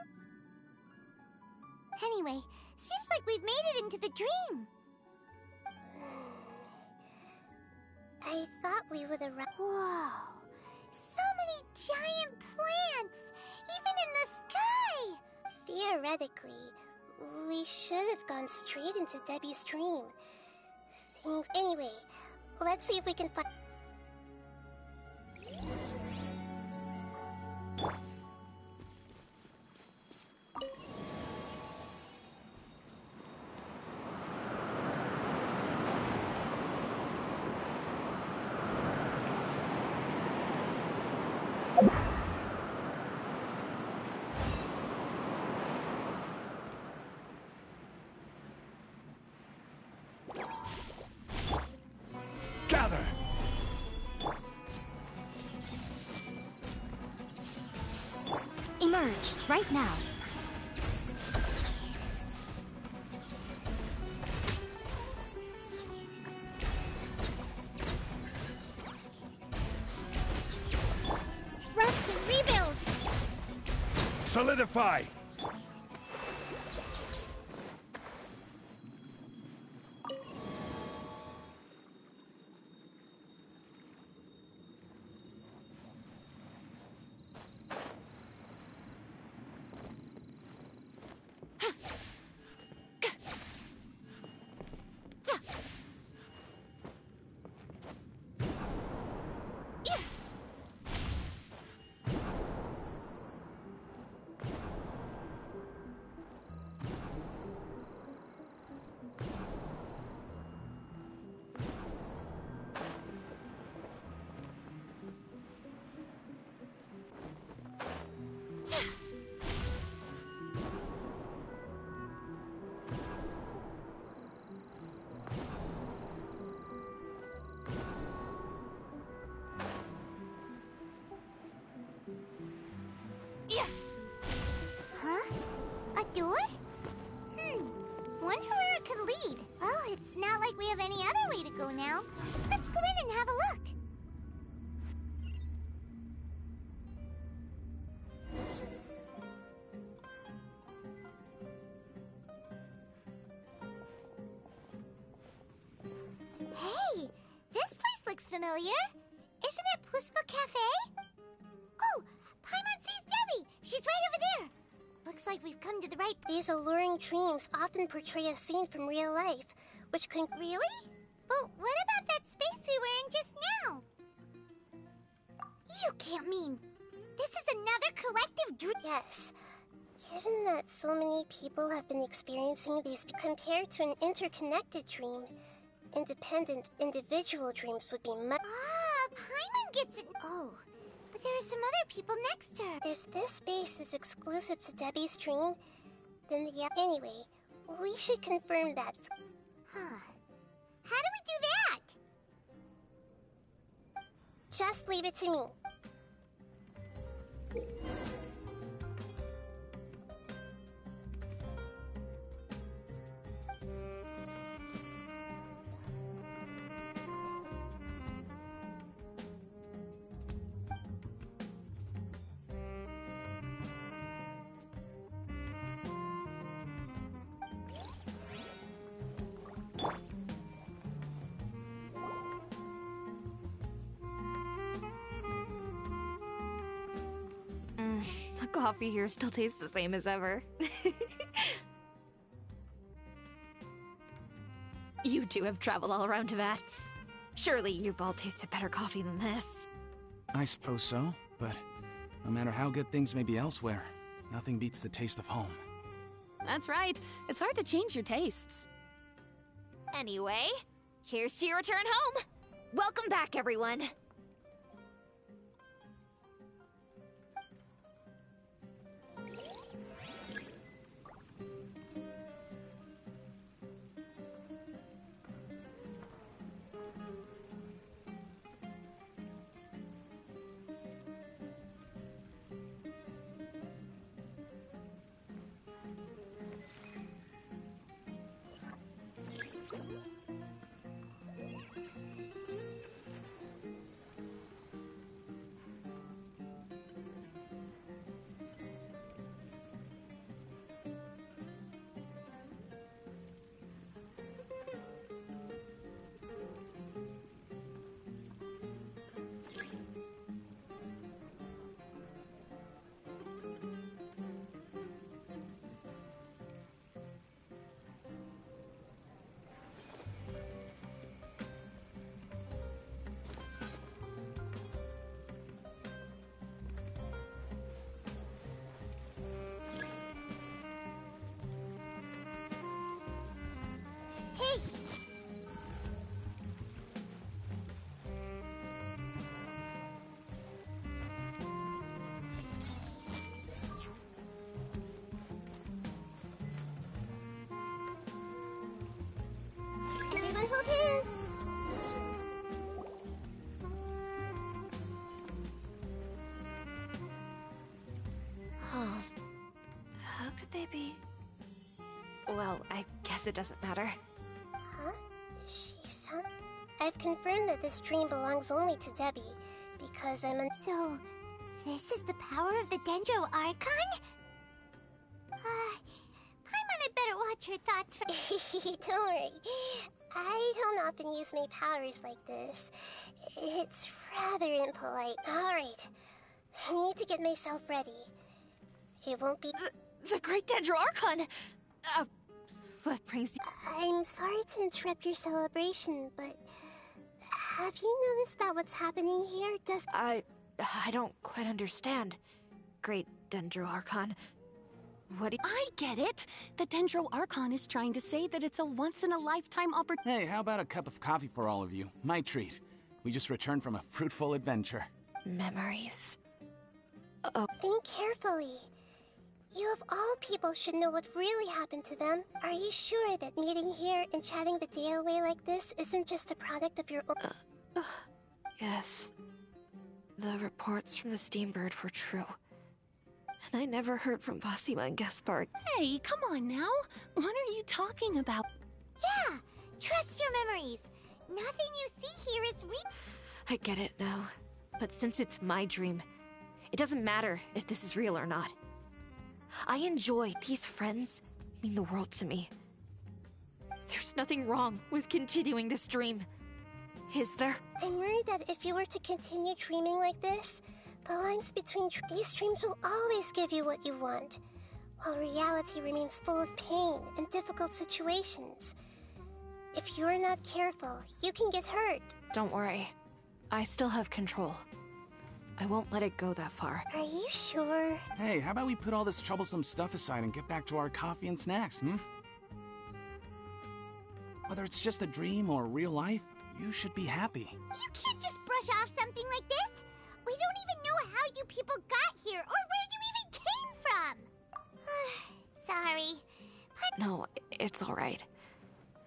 Anyway, seems like we've made it into the dream. I thought we would arrive. Whoa! So many giant plants! Even in the sky! Theoretically, we should have gone straight into Debbie's dream. Things. Anyway, let's see if we can find. Right now. Rest and rebuild! Solidify! We have any other way to go now. Let's go in and have a look. Hey, this place looks familiar. Isn't it Puspa Cafe? Oh, Paimon sees Debbie. She's right over there. Looks like we've come to the right. These alluring dreams often portray a scene from real life, which can. Really? But what about that space we were in just now? You can't mean this is another collective dream. Yes. Given that so many people have been experiencing these compared to an interconnected dream, independent individual dreams would be much. Ah, Paimon gets it. Oh, but there are some other people next to her. If this space is exclusive to Debbie's dream, then the. Anyway, we should confirm that. How do we do that? Just leave it to me. Coffee here still tastes the same as ever. you two have traveled all around Teyvat. Surely you've all tasted better coffee than this. I suppose so, but no matter how good things may be elsewhere, nothing beats the taste of home. That's right. It's hard to change your tastes. Anyway, here's to your return home. Welcome back, everyone. Could they be? Well, I guess it doesn't matter. Huh? Shisan? I've confirmed that this dream belongs only to Debbie, because I'm an- So, this is the power of the Dendro Archon? Uh, Paimon had better watch her thoughts for- Don't worry. I don't often use my powers like this. It's rather impolite. Alright. I need to get myself ready. It won't be- The Great Dendro Archon! Uh, what brings you- I'm sorry to interrupt your celebration, but... Have you noticed that what's happening here does- I... I don't quite understand. Great Dendro Archon. What do you... I get it. The Dendro Archon is trying to say that it's a once-in-a-lifetime opportunity. Hey, how about a cup of coffee for all of you? My treat. We just returned from a fruitful adventure. Memories. Oh. Think carefully. You of all people should know what really happened to them. Are you sure that meeting here and chatting the day away like this isn't just a product of your own... Yes. The reports from the Steambird were true. And I never heard from Basima and Gaspard. Hey, come on now. What are you talking about? Yeah! Trust your memories! Nothing you see here is real. I get it now. But since it's my dream, it doesn't matter if this is real or not. I enjoy these friends mean the world to me. There's nothing wrong with continuing this dream. Is there? I'm worried that if you were to continue dreaming like this, the lines between these dreams will always give you what you want, while reality remains full of pain and difficult situations. If you're not careful, you can get hurt. Don't worry. I still have control. I won't let it go that far. Are you sure? Hey, how about we put all this troublesome stuff aside and get back to our coffee and snacks, hmm? Whether it's just a dream or real life, you should be happy. You can't just brush off something like this! We don't even know how you people got here or where you even came from! Sorry. No, it's alright.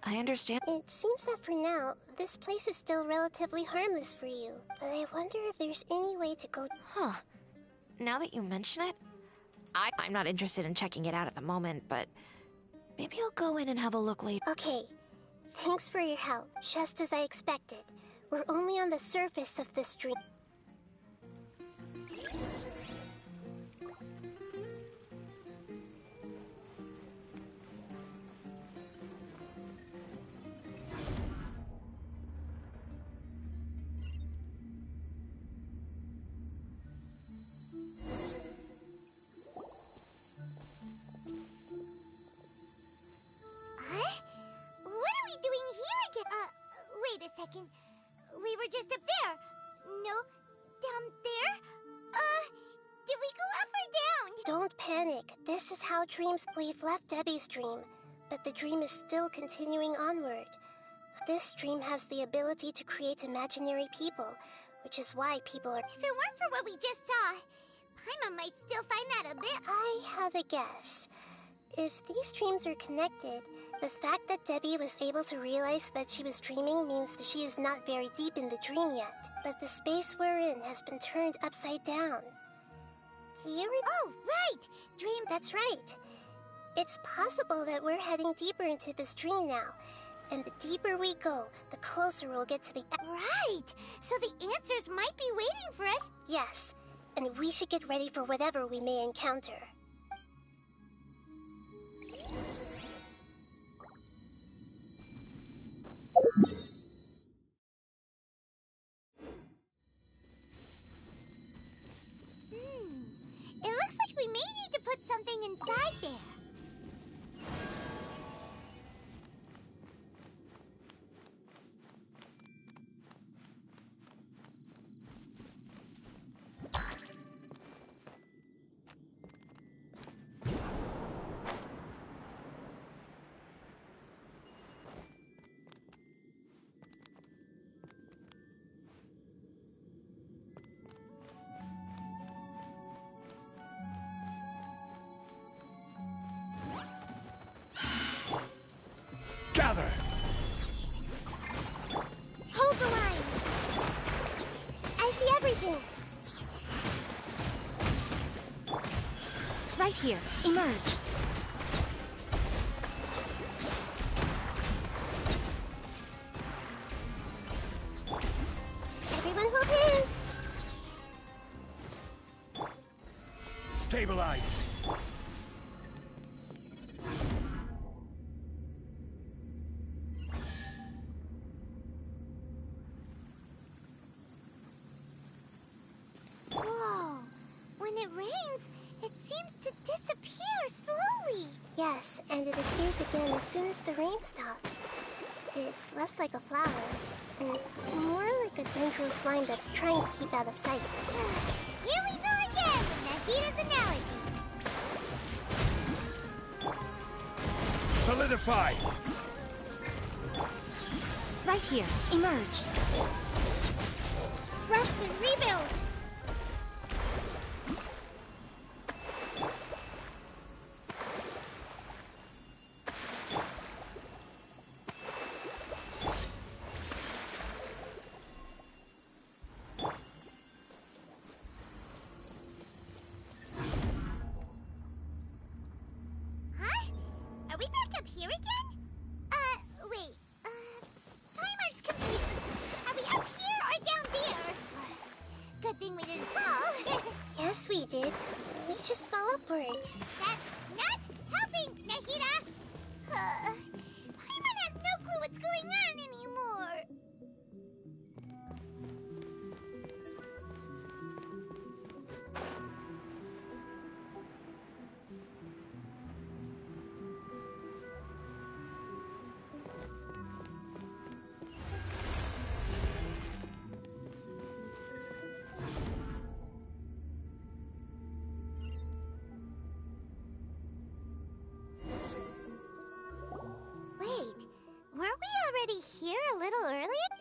I understand. It seems that for now, this place is still relatively harmless for you. But I wonder if there's any way to go. Huh. Now that you mention it, I, I'm not interested in checking it out at the moment, but maybe I'll go in and have a look later. Okay. Thanks for your help, just as I expected. We're only on the surface of this dream. Second. We were just up there. No, down there? Uh, did we go up or down? Don't panic. This is how dreams. We've left Debbie's dream, but the dream is still continuing onward. This dream has the ability to create imaginary people, which is why people are. If it weren't for what we just saw, Paimon might still find that a bit. I have a guess. If these dreams are connected, the fact that Debbie was able to realize that she was dreaming means that she is not very deep in the dream yet. But the space we're in has been turned upside down. Do you re- Oh, right! Dream, that's right. It's possible that we're heading deeper into this dream now. And the deeper we go, the closer we'll get to the. Right! So the answers might be waiting for us. Yes, and we should get ready for whatever we may encounter. Hmm. It looks like we may need to put something inside there. Stabilize. Whoa. When it rains, it seems to disappear slowly. Yes, and it appears again as soon as the rain stops. It's less like a flower, and more like a dendro slime that's trying to keep out of sight. Here we go Nahida's analogy. Solidify. Right here. Emerge. Rest and rebuild.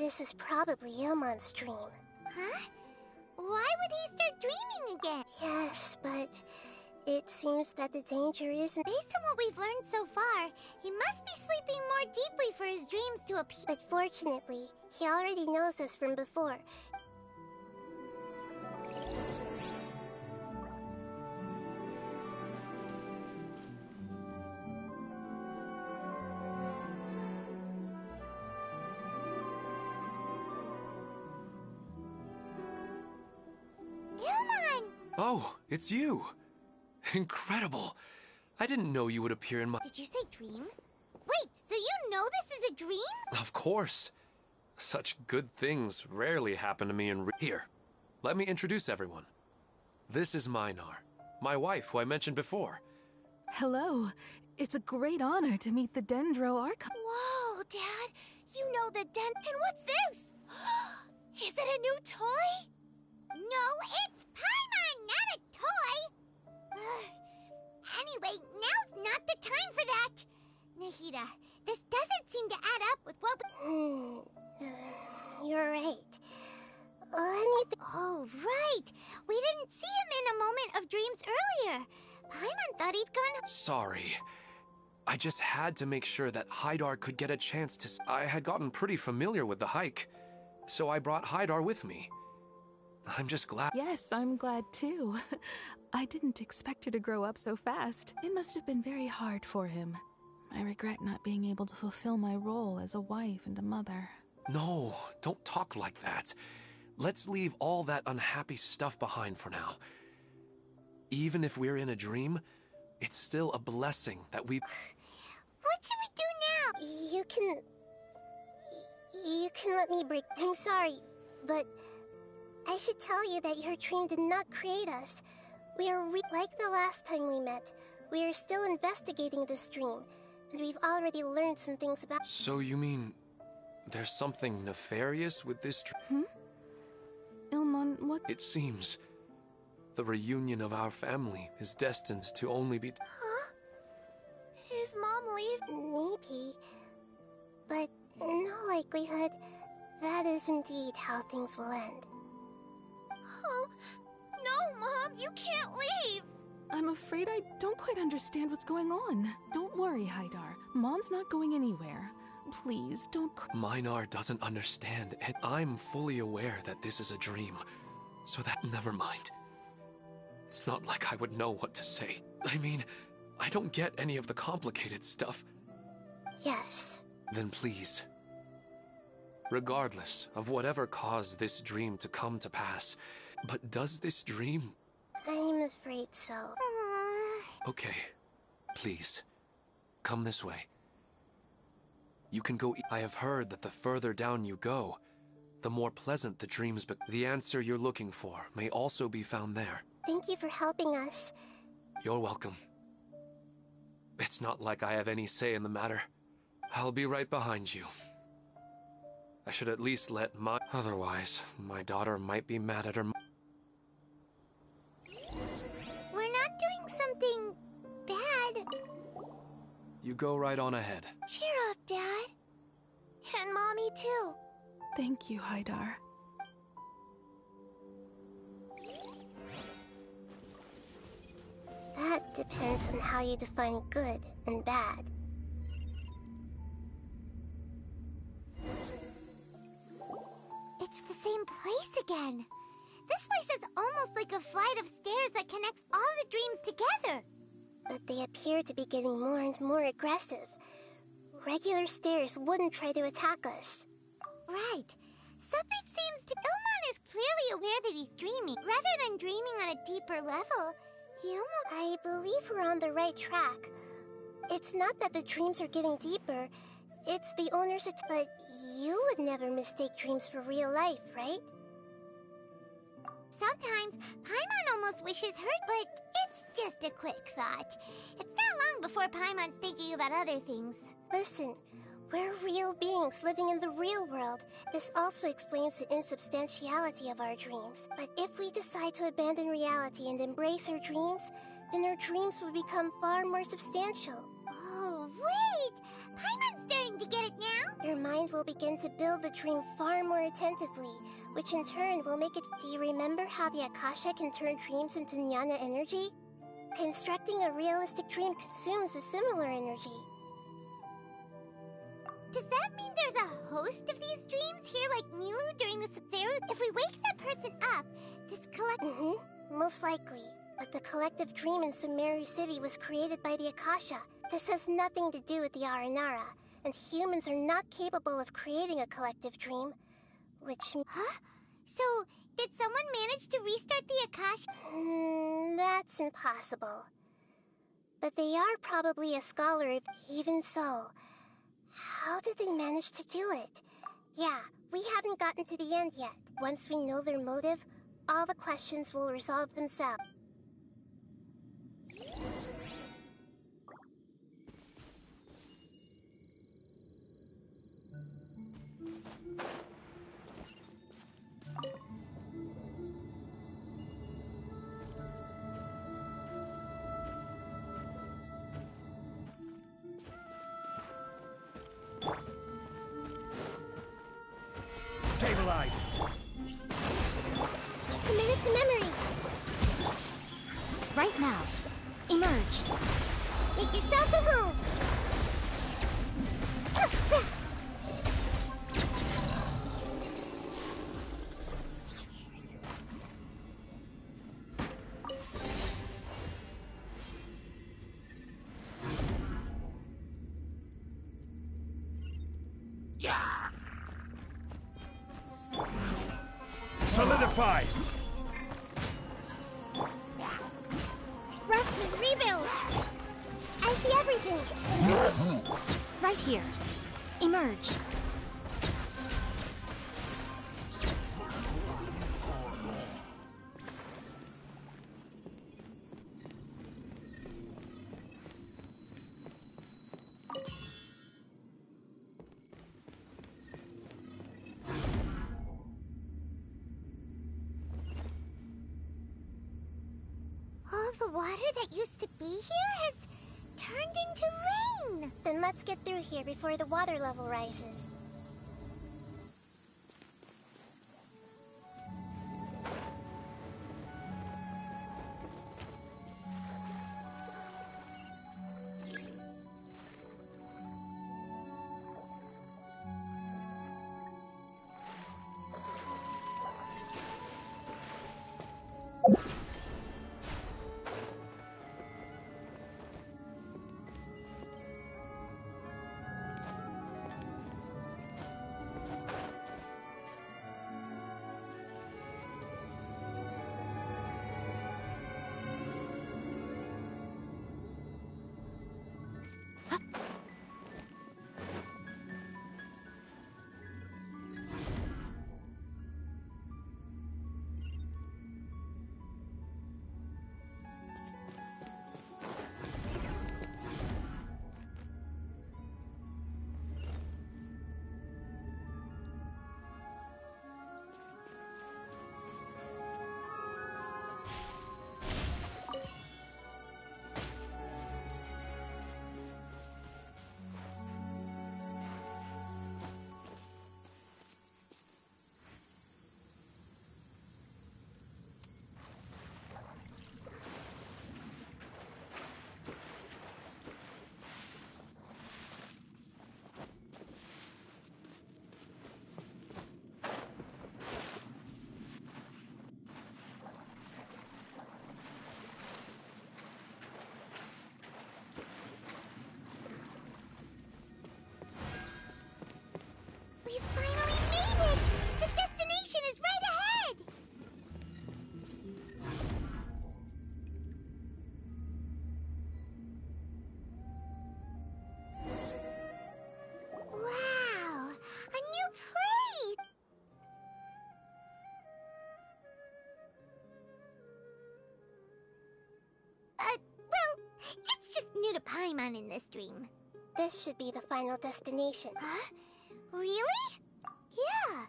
This is probably Ilmon's dream. Huh? Why would he start dreaming again? Yes, but it seems that the danger isn't. Based on what we've learned so far, he must be sleeping more deeply for his dreams to appear. But fortunately, he already knows us from before. It's you. Incredible. I didn't know you would appear in my. Did you say dream? Wait, so you know this is a dream? Of course. Such good things rarely happen to me in. Re- Here, let me introduce everyone. This is Minar, my wife, who I mentioned before. Hello. It's a great honor to meet the Dendro Archon. Whoa, Dad! You know the den. And what's this? Is it a new toy? No, it's Paimon, not a toy! Ugh. Anyway, now's not the time for that! Nahida, this doesn't seem to add up with what uh, You're right. Let me th- Oh, right! We didn't see him in a moment of dreams earlier. Paimon thought he'd gone... Sorry. I just had to make sure that Haidar could get a chance to. s- I had gotten pretty familiar with the hike, so I brought Haidar with me. I'm just glad. Yes, I'm glad too. I didn't expect her to grow up so fast. It must have been very hard for him. I regret not being able to fulfill my role as a wife and a mother. No, don't talk like that. Let's leave all that unhappy stuff behind for now. Even if we're in a dream, it's still a blessing that we. What should we do now? You can. You can let me break. I'm sorry, but I should tell you that your dream did not create us. We are re- like the last time we met. We are still investigating this dream, and we've already learned some things about. So you mean there's something nefarious with this dream? Hmm? Ilmon, what? It seems the reunion of our family is destined to only be. Huh? Is Mom leave? Maybe. But in all likelihood, that is indeed how things will end. Oh, no, Mom, you can't leave. I'm afraid I don't quite understand what's going on. Don't worry, Haidar. Mom's not going anywhere. Please, don't cry. Minar doesn't understand, and I'm fully aware that this is a dream. So that. Never mind. It's not like I would know what to say. I mean, I don't get any of the complicated stuff. Yes. Then please, regardless of whatever caused this dream to come to pass, but does this dream? I'm afraid so. Okay, please, come this way. You can go. E I have heard that the further down you go, the more pleasant the dreams but the answer you're looking for may also be found there. Thank you for helping us. You're welcome. It's not like I have any say in the matter. I'll be right behind you. I should at least let my... Otherwise, my daughter might be mad at her... You go right on ahead. Cheer up, Dad. And Mommy, too. Thank you, Haidar. That depends on how you define good and bad. It's the same place again. This place is almost like a flight of stairs that connects all the dreams together. But they appear to be getting more and more aggressive. Regular stairs wouldn't try to attack us. Right. Something seems to. Ilmon is clearly aware that he's dreaming. Rather than dreaming on a deeper level, he almost. I believe we're on the right track. It's not that the dreams are getting deeper, it's the owner's. Att- but you would never mistake dreams for real life, right? Sometimes Paimon almost wishes her, but it's just a quick thought. It's not long before Paimon's thinking about other things. Listen, we're real beings living in the real world. This also explains the insubstantiality of our dreams. But if we decide to abandon reality and embrace our dreams, then our dreams will become far more substantial. Oh, wait! Paimon's starting to get it now? Your mind will begin to build the dream far more attentively, which in turn will make it. Do you remember how the Akasha can turn dreams into jnana energy? Constructing a realistic dream consumes a similar energy. Does that mean there's a host of these dreams here like Nilou during the Sabzeruz? If we wake that person up, this collect- Mm-hmm. Most likely. But the collective dream in Sumeru City was created by the Akasha. This has nothing to do with the Aranara, and humans are not capable of creating a collective dream. Which... Huh? So, did someone manage to restart the Akasha? Mm, that's impossible. But they are probably a scholar if... Even so, how did they manage to do it? Yeah, we haven't gotten to the end yet. Once we know their motive, all the questions will resolve themselves. The water that used to be here has turned into rain. Then let's get through here before the water level rises. To Paimon in this dream. This should be the final destination. Huh? Really? Yeah.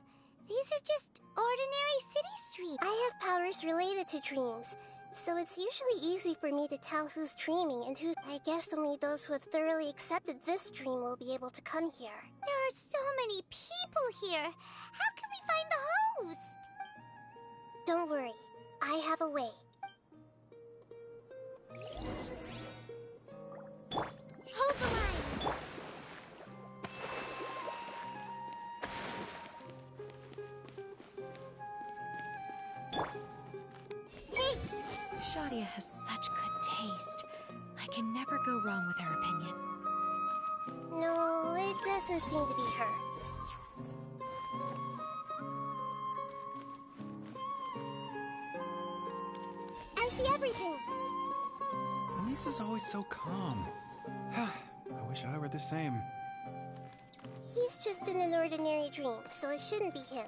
These are just ordinary city streets. I have powers related to dreams, so it's usually easy for me to tell who's dreaming and who. I guess only those who have thoroughly accepted this dream will be able to come here. There are so many people here. How can we find the host? Don't worry, I have a way. Shadia has such good taste. I can never go wrong with her opinion. No, it doesn't seem to be her. I see everything. Lisa's always so calm. I wish I were the same. He's just in an ordinary dream, so it shouldn't be him.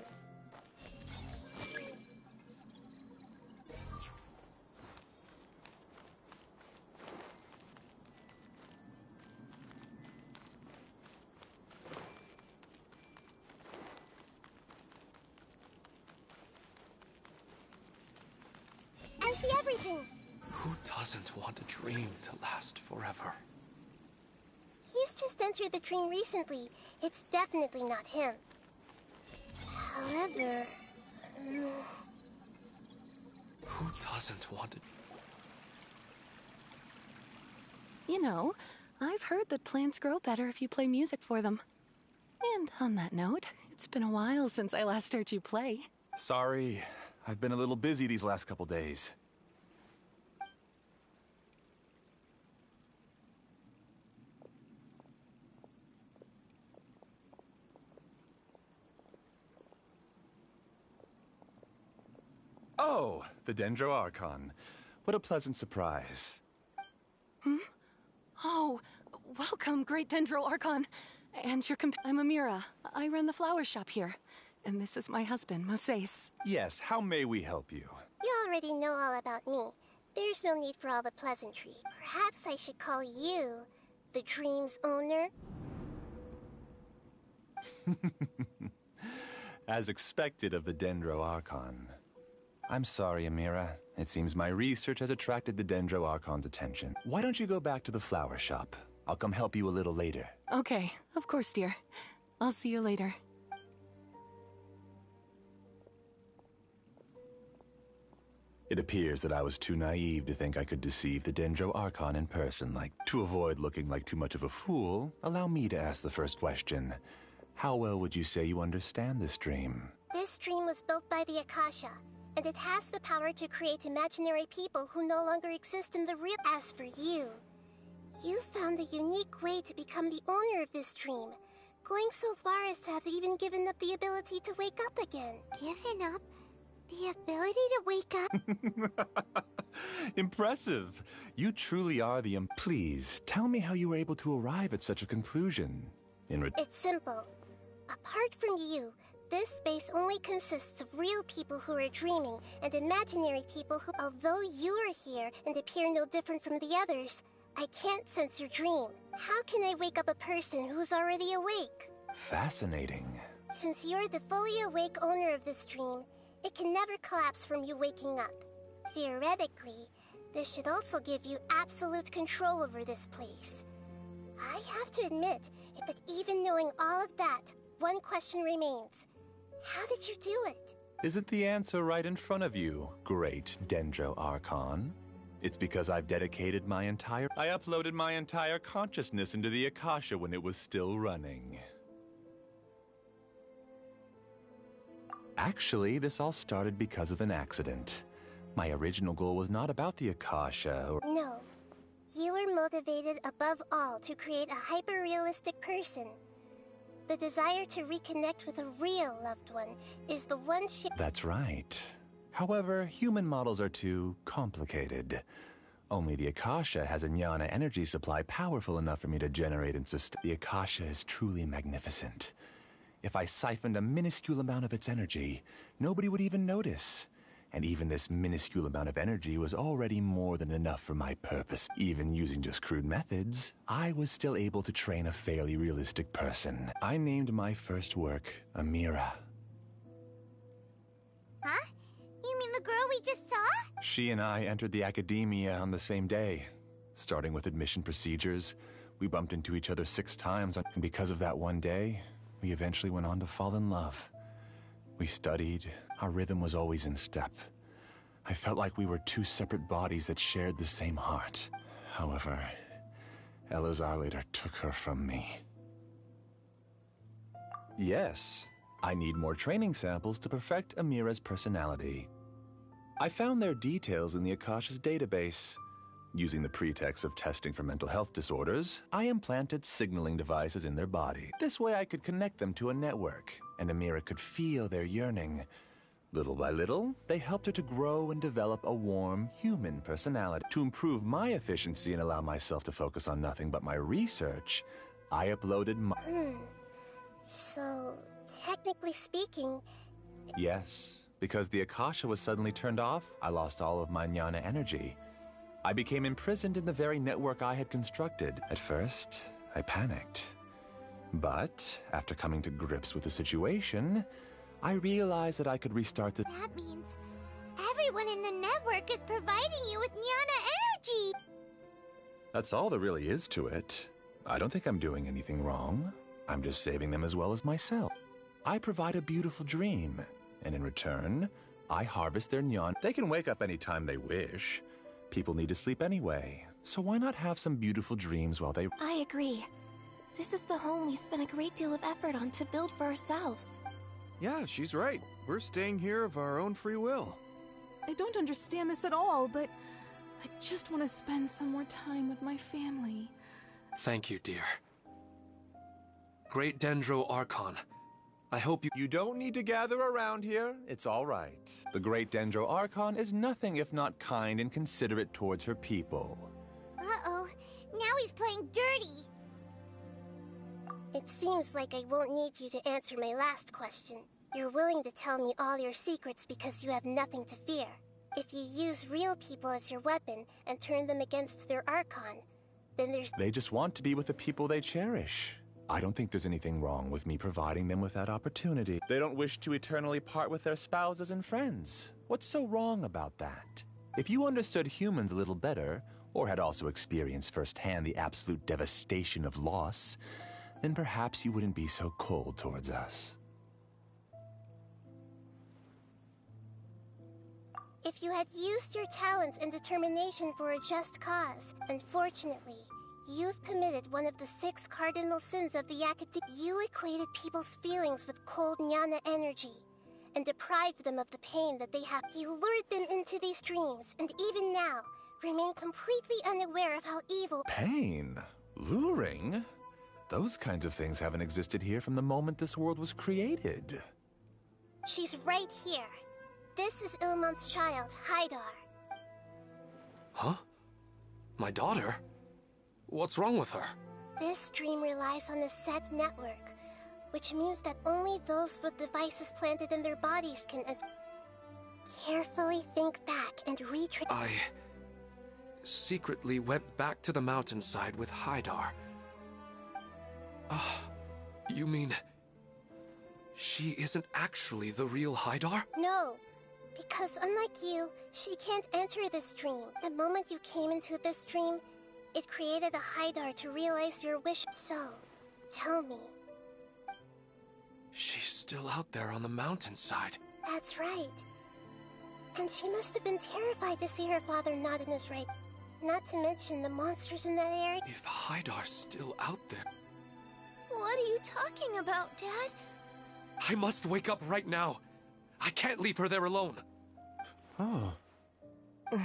Forever? He's just entered the dream recently. It's definitely not him. However... Who doesn't want a You know, I've heard that plants grow better if you play music for them. And on that note, it's been a while since I last heard you play. Sorry, I've been a little busy these last couple days. Oh, the Dendro Archon. What a pleasant surprise. Hmm? Oh, welcome, Great Dendro Archon. And your comp- I'm Amira. I run the flower shop here. And this is my husband, Moses. Yes, how may we help you? You already know all about me. There's no need for all the pleasantry. Perhaps I should call you the dream's owner? As expected of the Dendro Archon. I'm sorry, Amira. It seems my research has attracted the Dendro Archon's attention. Why don't you go back to the flower shop? I'll come help you a little later. Okay, of course, dear. I'll see you later. It appears that I was too naive to think I could deceive the Dendro Archon in person. Like, to avoid looking like too much of a fool, allow me to ask the first question. How well would you say you understand this dream? This dream was built by the Akasha, and it has the power to create imaginary people who no longer exist in the real. As for you, you found a unique way to become the owner of this dream, going so far as to have even given up the ability to wake up again. Given up? The ability to wake up? Impressive. You truly are the. Im- Please, tell me how you were able to arrive at such a conclusion. In re- It's simple. Apart from you, this space only consists of real people who are dreaming and imaginary people who, although you are here and appear no different from the others, I can't sense your dream. How can I wake up a person who's already awake? Fascinating. Since you're the fully awake owner of this dream, it can never collapse from you waking up. Theoretically, this should also give you absolute control over this place. I have to admit, but even knowing all of that, one question remains. How did you do it? Isn't the answer right in front of you, great Dendro Archon? It's because I've dedicated my entire. I uploaded my entire consciousness into the Akasha when it was still running. Actually, this all started because of an accident. My original goal was not about the Akasha or. No. You were motivated above all to create a hyper realistic person. The desire to reconnect with a real loved one is the one shi That's right. However, human models are too complicated. Only the Akasha has a jnana energy supply powerful enough for me to generate and sustain. The Akasha is truly magnificent. If I siphoned a minuscule amount of its energy, nobody would even notice. And even this minuscule amount of energy was already more than enough for my purpose. Even using just crude methods, I was still able to train a fairly realistic person. I named my first work Amira. Huh? You mean the girl we just saw? She and I entered the academia on the same day. Starting with admission procedures, we bumped into each other six times, and because of that one day, we eventually went on to fall in love. We studied, our rhythm was always in step. I felt like we were two separate bodies that shared the same heart. However, Eleazar later took her from me. Yes, I need more training samples to perfect Amira's personality. I found their details in the Akasha's database. Using the pretext of testing for mental health disorders, I implanted signaling devices in their body. This way I could connect them to a network, and Amira could feel their yearning. Little by little, they helped her to grow and develop a warm, human personality. To improve my efficiency and allow myself to focus on nothing but my research, I uploaded my... Hmm. So, technically speaking, Yes, because the Akasha was suddenly turned off, I lost all of my jnana energy. I became imprisoned in the very network I had constructed. At first, I panicked. But, after coming to grips with the situation, I realized that I could restart the... That means everyone in the network is providing you with jnana energy! That's all there really is to it. I don't think I'm doing anything wrong. I'm just saving them as well as myself. I provide a beautiful dream, and in return, I harvest their nyan. They can wake up any time they wish. People need to sleep anyway, so why not have some beautiful dreams while they... I agree. This is the home we spent a great deal of effort on to build for ourselves. Yeah, she's right. We're staying here of our own free will. I don't understand this at all, but I just want to spend some more time with my family. Thank you, dear. Great Dendro Archon. I hope you. You don't need to gather around here. It's all right. The Great Dendro Archon is nothing if not kind and considerate towards her people. Uh-oh. Now he's playing dirty. It seems like I won't need you to answer my last question. You're willing to tell me all your secrets because you have nothing to fear. If you use real people as your weapon and turn them against their Archon, then there's. They just want to be with the people they cherish. I don't think there's anything wrong with me providing them with that opportunity. They don't wish to eternally part with their spouses and friends. What's so wrong about that? If you understood humans a little better, or had also experienced firsthand the absolute devastation of loss, then perhaps you wouldn't be so cold towards us. If you had used your talents and determination for a just cause, unfortunately, you've committed one of the six cardinal sins of the Academy. You equated people's feelings with cold jnana energy and deprived them of the pain that they have. You lured them into these dreams, and even now, remain completely unaware of how evil. Pain? Luring? Those kinds of things haven't existed here from the moment this world was created. She's right here. This is Ilmon's child, Haidar. Huh? My daughter? What's wrong with her? This dream relies on a set network, which means that only those with devices planted in their bodies can. ad- Carefully think back and retrace. I secretly went back to the mountainside with Haidar. Ah, you mean she isn't actually the real Haidar? No, because unlike you, she can't enter this dream. The moment you came into this dream, it created a Haidar to realize your wish. So, tell me. She's still out there on the mountainside. That's right. And she must have been terrified to see her father not in his right. Not to mention the monsters in that area. If Haidar's still out there, What are you talking about, Dad? I must wake up right now. I can't leave her there alone. Oh.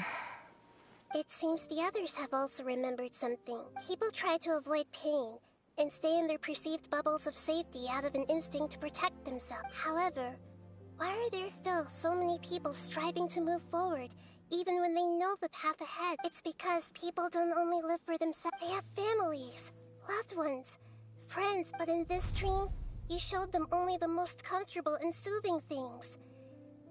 It seems the others have also remembered something. People try to avoid pain and stay in their perceived bubbles of safety out of an instinct to protect themselves. However, why are there still so many people striving to move forward even when they know the path ahead? It's because people don't only live for themselves, they have families, loved ones, friends, but in this dream, you showed them only the most comfortable and soothing things.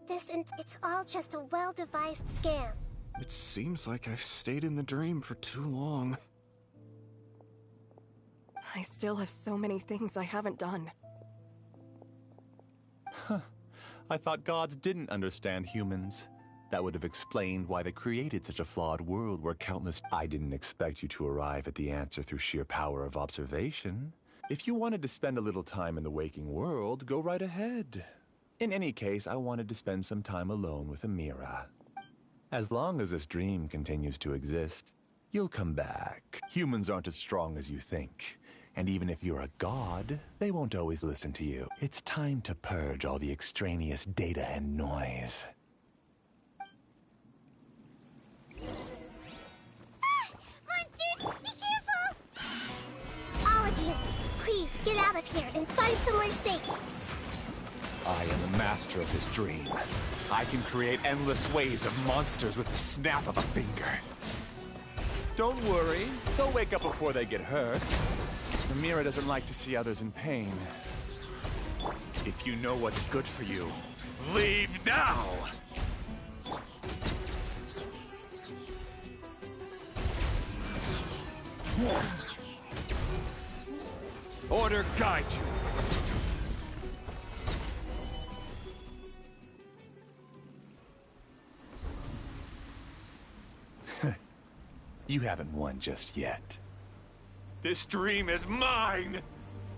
this and it's all just a well-devised scam. It seems like I've stayed in the dream for too long. I still have so many things I haven't done. Huh. I thought gods didn't understand humans. That would have explained why they created such a flawed world where countless. I didn't expect you to arrive at the answer through sheer power of observation. If you wanted to spend a little time in the waking world, go right ahead. In any case, I wanted to spend some time alone with Amira. As long as this dream continues to exist, you'll come back. Humans aren't as strong as you think. And even if you're a god, they won't always listen to you. It's time to purge all the extraneous data and noise. Get out of here and find somewhere safe. I am the master of this dream. I can create endless waves of monsters with the snap of a finger. Don't worry, they'll wake up before they get hurt. Amira doesn't like to see others in pain. If you know what's good for you, leave now! Order guide you. You haven't won just yet. This dream is mine!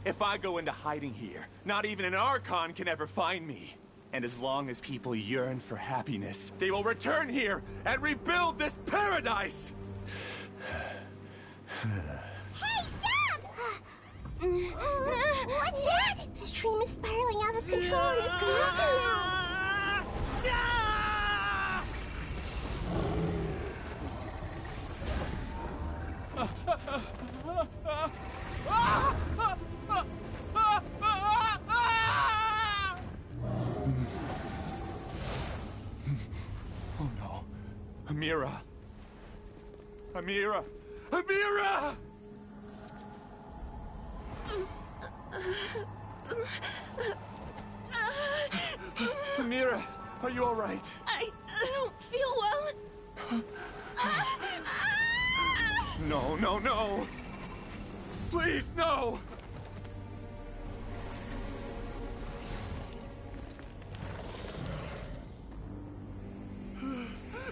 If I go into hiding here, not even an Archon can ever find me. And as long as people yearn for happiness, they will return here and rebuild this paradise! What's that? This dream is spiraling out of control and is collapsing. Oh no. Amira. Amira. Amira! Amira, are you alright? I, I don't feel well. No, no, no! Please, no!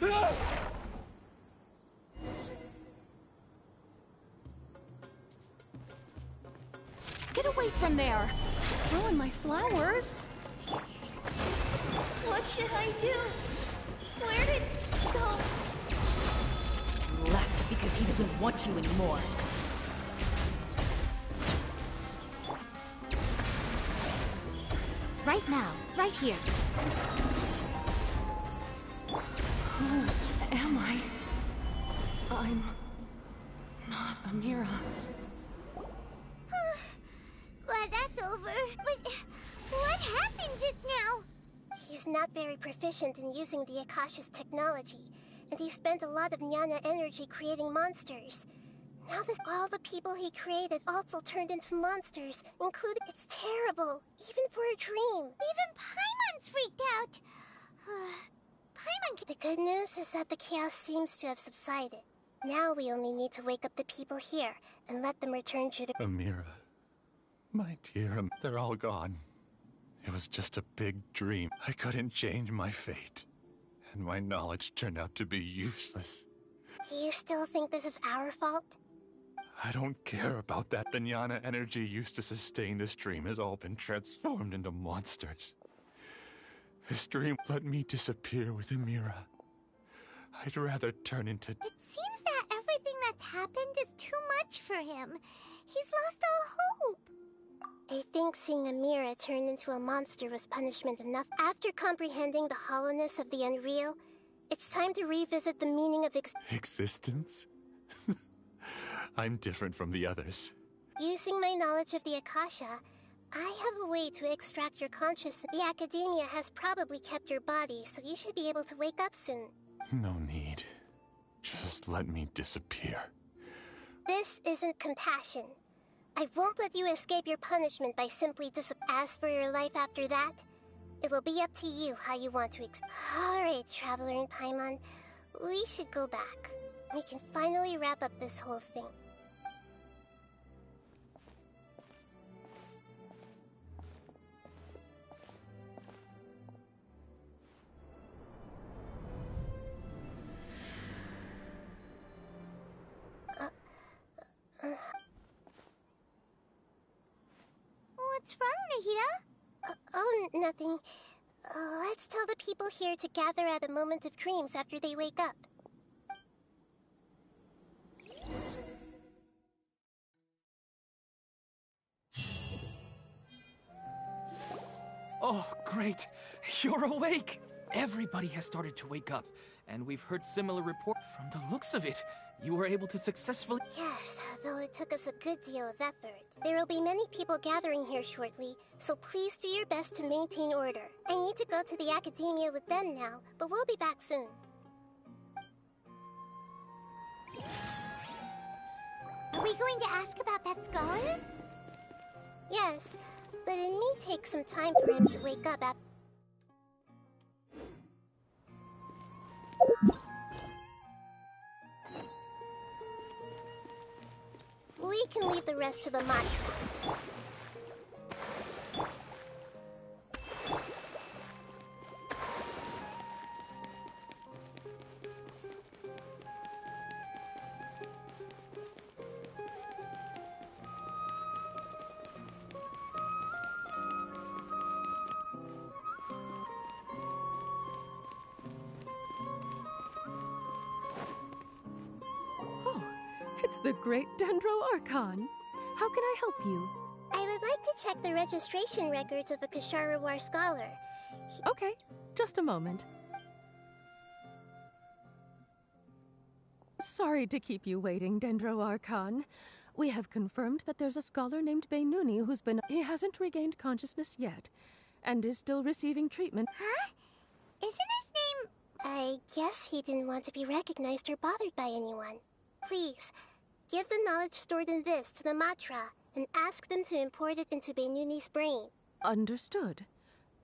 Ah! Get away from there! Ruin my flowers! What should I do? Where did he go? Left because he doesn't want you anymore. Right now, right here. Who am I? I'm not Amira. Not very proficient in using the Akasha's technology, and he spent a lot of Jnana energy creating monsters. Now this all the people he created also turned into monsters, including it's terrible, even for a dream. Even Paimon's freaked out. Paimon The good news is that the chaos seems to have subsided. Now we only need to wake up the people here and let them return to the Amira. My dear, they're all gone. It was just a big dream. I couldn't change my fate. And my knowledge turned out to be useless. Do you still think this is our fault? I don't care about that. The Jnana energy used to sustain this dream has all been transformed into monsters. This dream let me disappear with Amira. I'd rather turn into. It seems that everything that's happened is too much for him. He's lost all hope. I think seeing Amira turn into a monster was punishment enough. After comprehending the hollowness of the unreal, it's time to revisit the meaning of ex- Existence? I'm different from the others. Using my knowledge of the Akasha, I have a way to extract your consciousness. The Academia has probably kept your body, so you should be able to wake up soon. No need. Just let me disappear. This isn't compassion. I won't let you escape your punishment by simply dis- As for your life after that, It'll be up to you how you want to ex- Alright, Traveler and Paimon. We should go back. We can finally wrap up this whole thing. What's wrong, Nahida? Uh, oh, nothing. Uh, let's tell the people here to gather at a moment of dreams after they wake up. Oh, great! You're awake! Everybody has started to wake up, and we've heard similar reports. From the looks of it, you were able to successfully. Yes, though it took us a good deal of effort. There will be many people gathering here shortly, so please do your best to maintain order. I need to go to the academia with them now, but we'll be back soon. Are we going to ask about that scholar? Yes, but it may take some time for him to wake up. We can leave the rest to the Matra. Great Dendro Archon. How can I help you? I would like to check the registration records of a Kshahrewar scholar. Okay, just a moment. Sorry to keep you waiting, Dendro Archon. We have confirmed that there's a scholar named Beinuni who's been. He hasn't regained consciousness yet, and is still receiving treatment. Huh? Isn't his name. I guess he didn't want to be recognized or bothered by anyone. Please, give the knowledge stored in this to the Matra and ask them to import it into Beinuni's brain. Understood.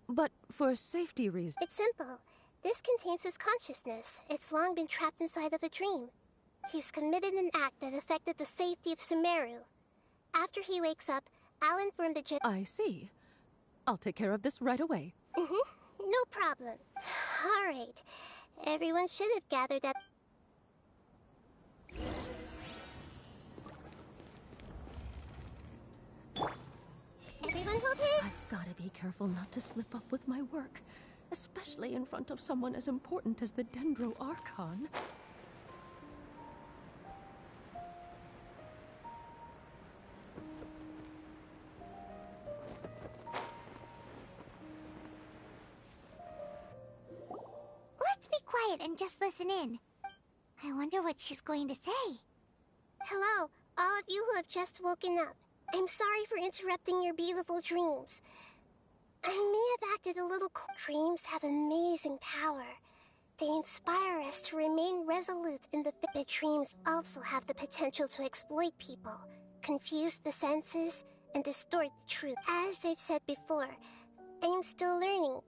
But for safety reasons. It's simple. This contains his consciousness. It's long been trapped inside of a dream. He's committed an act that affected the safety of Sumeru. After he wakes up, I'll inform the gen- I see. I'll take care of this right away. Mm-hmm. No problem. All right. Everyone should have gathered at... Everyone hands? I've gotta be careful not to slip up with my work, especially in front of someone as important as the Dendro Archon. Let's be quiet and just listen in. I wonder what she's going to say. Hello, all of you who have just woken up. I'm sorry for interrupting your beautiful dreams. I may have acted a little Dreams have amazing power. They inspire us to remain resolute in the But dreams also have the potential to exploit people, confuse the senses, and distort the truth. As I've said before, I am still learning,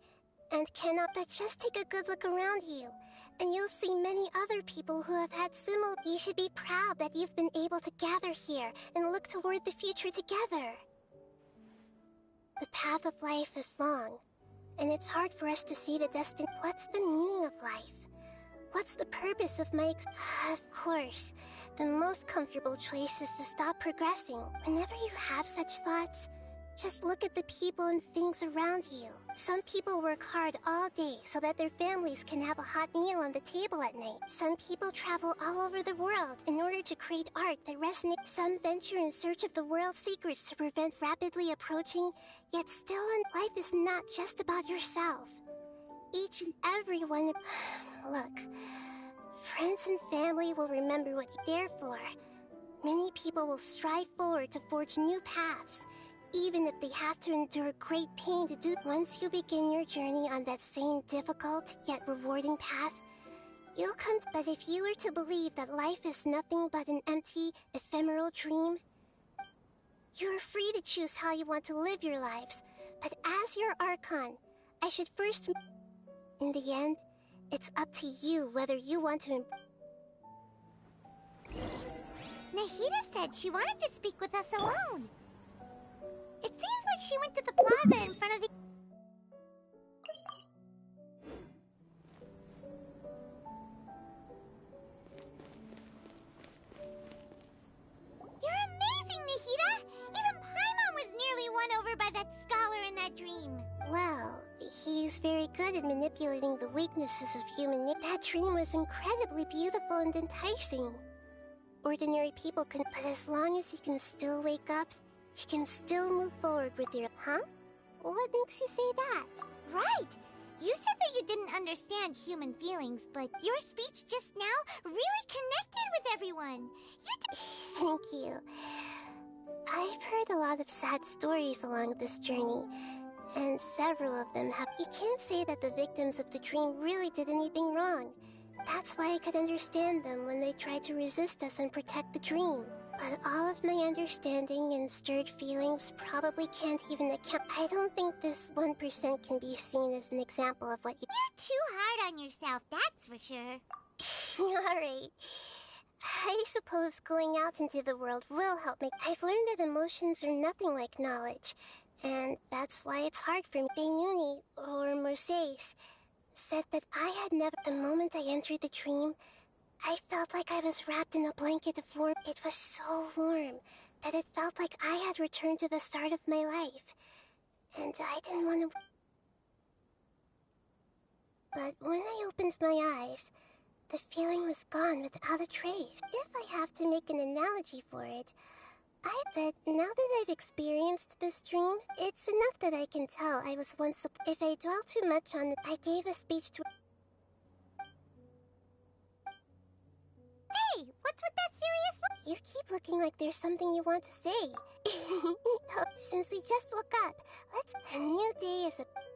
and cannot but just take a good look around you, and you'll see many other people who have had similar. You should be proud that you've been able to gather here and look toward the future together. The path of life is long, and it's hard for us to see the destiny. What's the meaning of life? What's the purpose of my ex- Of course, the most comfortable choice is to stop progressing. Whenever you have such thoughts, just look at the people and things around you. Some people work hard all day so that their families can have a hot meal on the table at night. Some people travel all over the world in order to create art that resonates. Some venture in search of the world's secrets to prevent rapidly approaching, yet still life is not just about yourself. Each and every one Look, friends and family will remember what you're there for. Many people will strive forward to forge new paths, even if they have to endure great pain to do. Once you begin your journey on that same difficult yet rewarding path, you'll come. To, but if you were to believe that life is nothing but an empty, ephemeral dream, you are free to choose how you want to live your lives. But as your Archon, I should first. In the end, it's up to you whether you want to. Nahida said she wanted to speak with us alone. It seems like she went to the plaza in front of the. You're amazing, Nahida! Even Paimon was nearly won over by that scholar in that dream. Well, he's very good at manipulating the weaknesses of human. That dream was incredibly beautiful and enticing. Ordinary people can, but as long as you can still wake up, you can still move forward with your. Huh? What makes you say that? Right! You said that you didn't understand human feelings, but your speech just now really connected with everyone. You d- Thank you. I've heard a lot of sad stories along this journey, and several of them have. You can't say that the victims of the dream really did anything wrong. That's why I could understand them when they tried to resist us and protect the dream. But all of my understanding and stirred feelings probably can't even account. I don't think this 1% can be seen as an example of what you. You're too hard on yourself, that's for sure. Alright. I suppose going out into the world will help me. I've learned that emotions are nothing like knowledge, and that's why it's hard for me. Benuni, or Mercedes, said that I had never. The moment I entered the dream, I felt like I was wrapped in a blanket of warmth. It was so warm that it felt like I had returned to the start of my life. And I didn't want to. But when I opened my eyes, the feeling was gone without a trace. If I have to make an analogy for it, I bet now that I've experienced this dream, it's enough that I can tell I was once. If I dwell too much on it, I gave a speech to. With that? You keep looking like there's something you want to say. Since we just woke up, let's. A new day is a.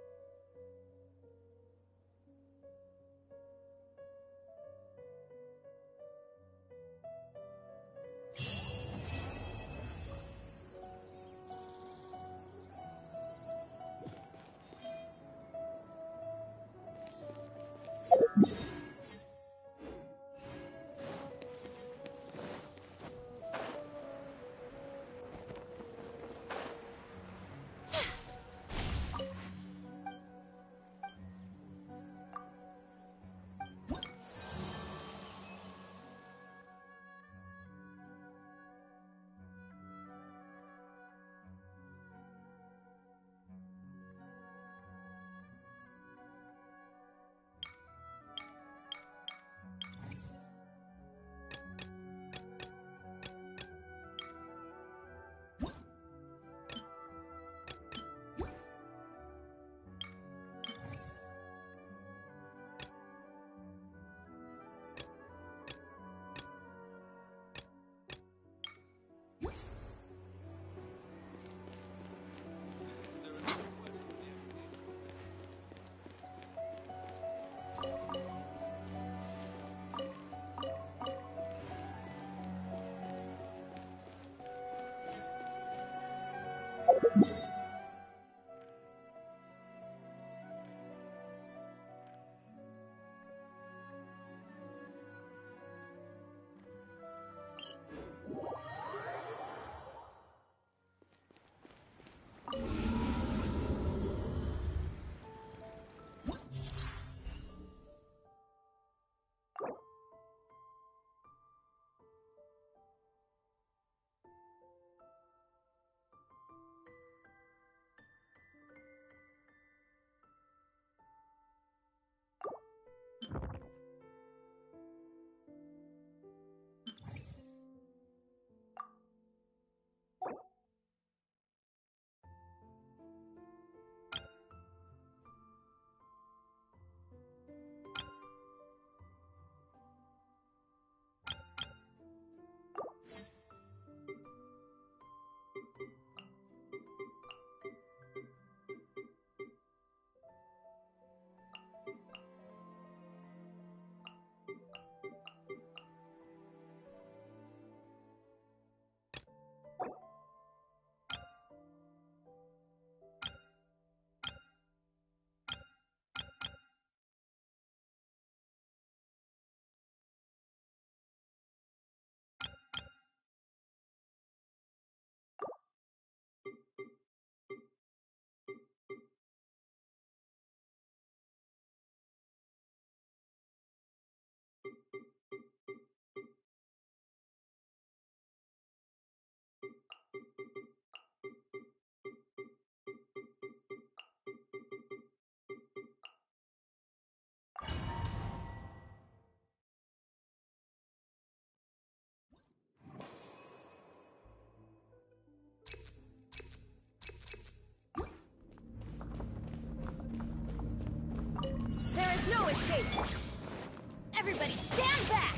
Stand back!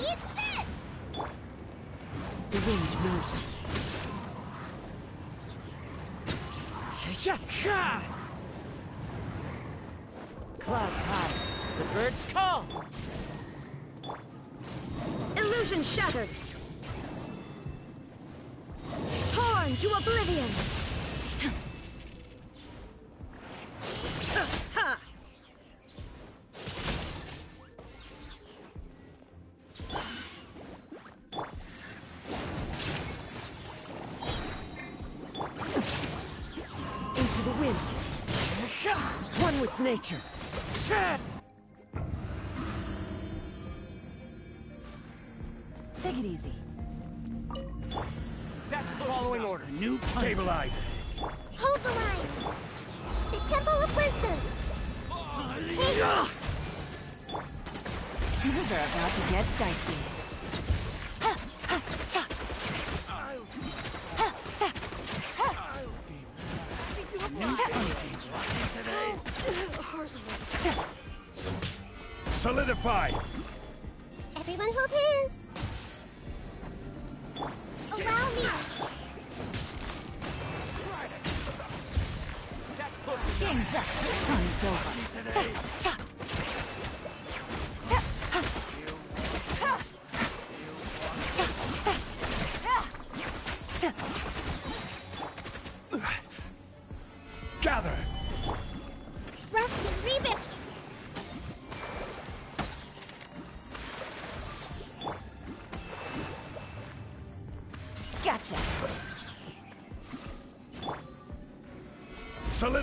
Eat this! The wind knows me. Clouds high. The birds call. Illusion shattered. Torn to oblivion.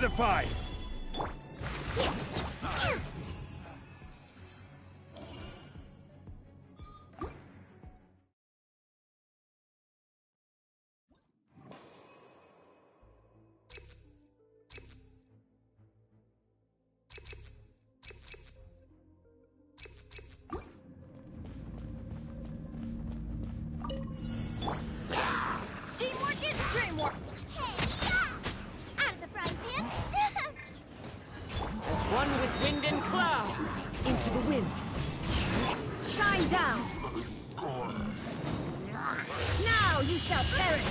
Identified! to the wind. Shine down. Now you shall perish.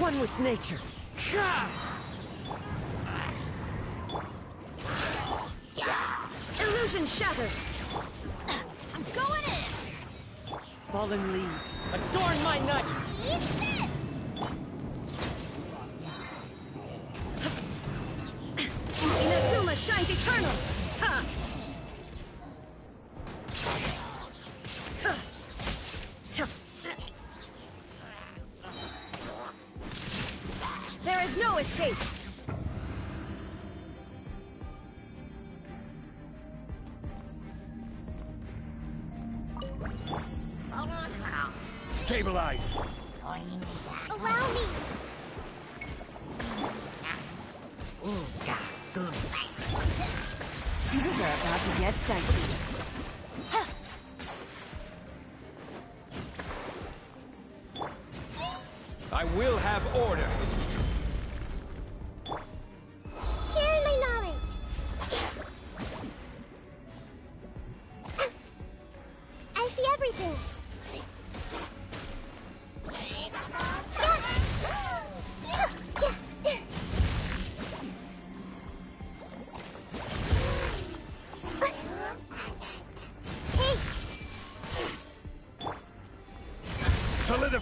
One with nature. Illusion shattered. I'm going in. Fallen leaves. Adorn my night. Burn!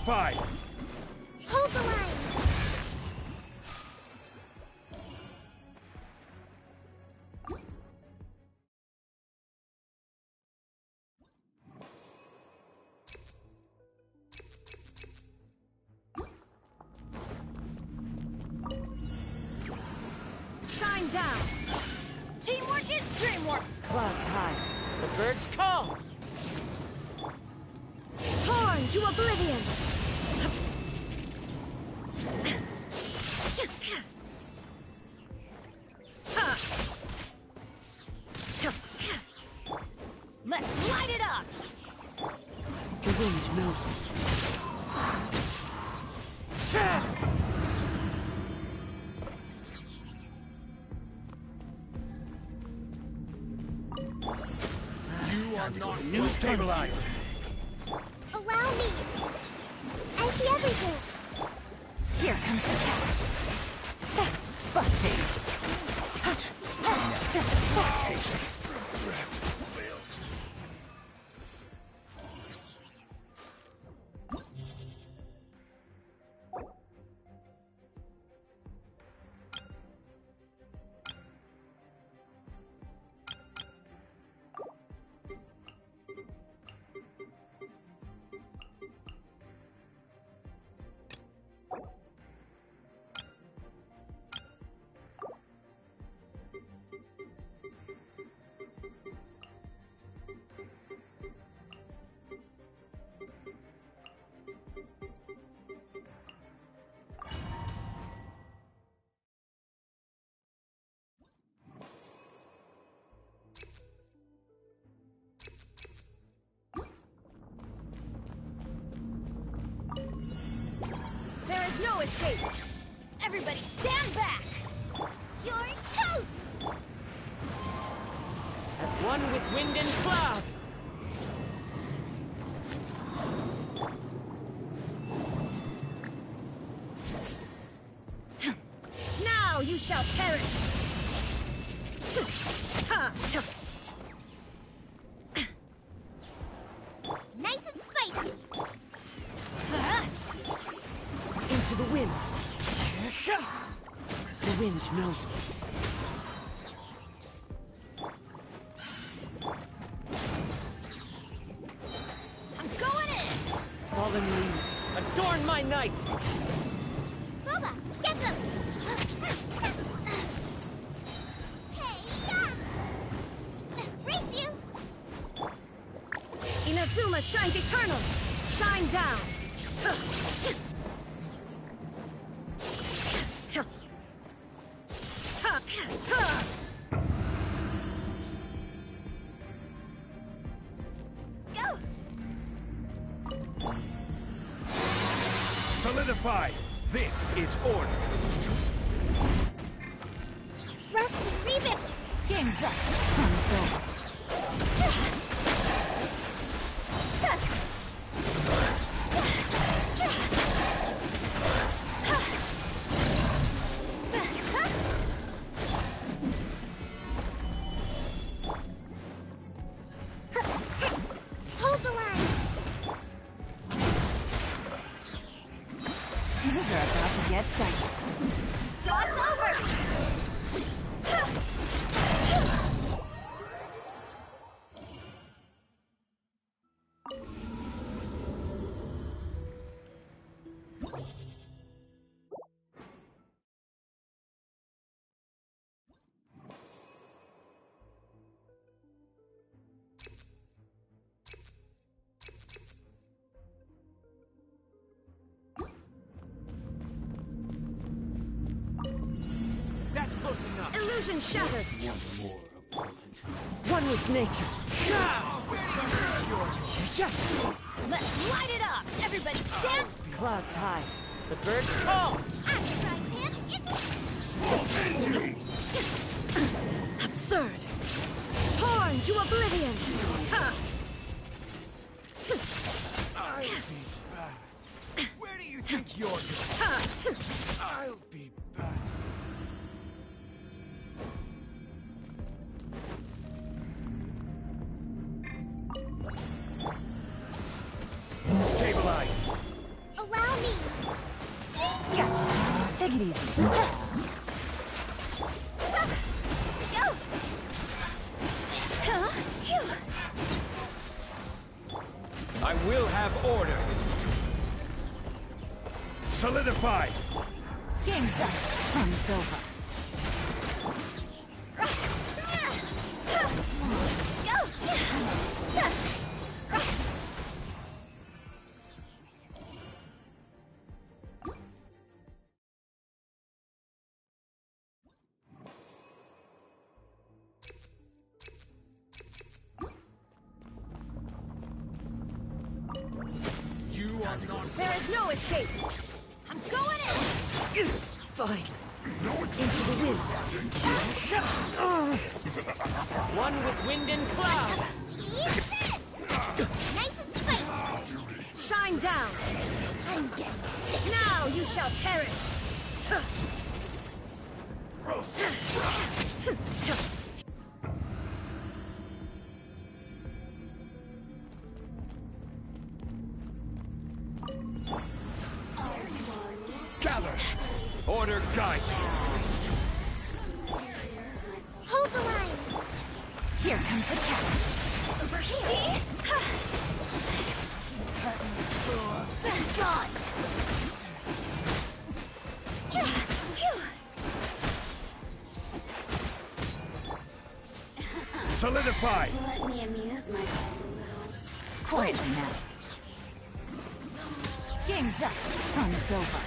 fight! Stabilize. Escape. Everybody stand back. You're toast. As one with wind and cloud. Wind knows Solidify. This is order. Rust and revamp. Game's up. Time's over. Illusion shattered! One with nature. Let's light it up. Everybody stand. Clouds high. The birds call. Axe frying pan. It's Absurd! Torn to oblivion! Ha! I'll be back. Where do you think you're going? I'll no escape! I'm going in. Fine. Solidify! Let me amuse myself a little. Quietly now. Game's up. Fun's over.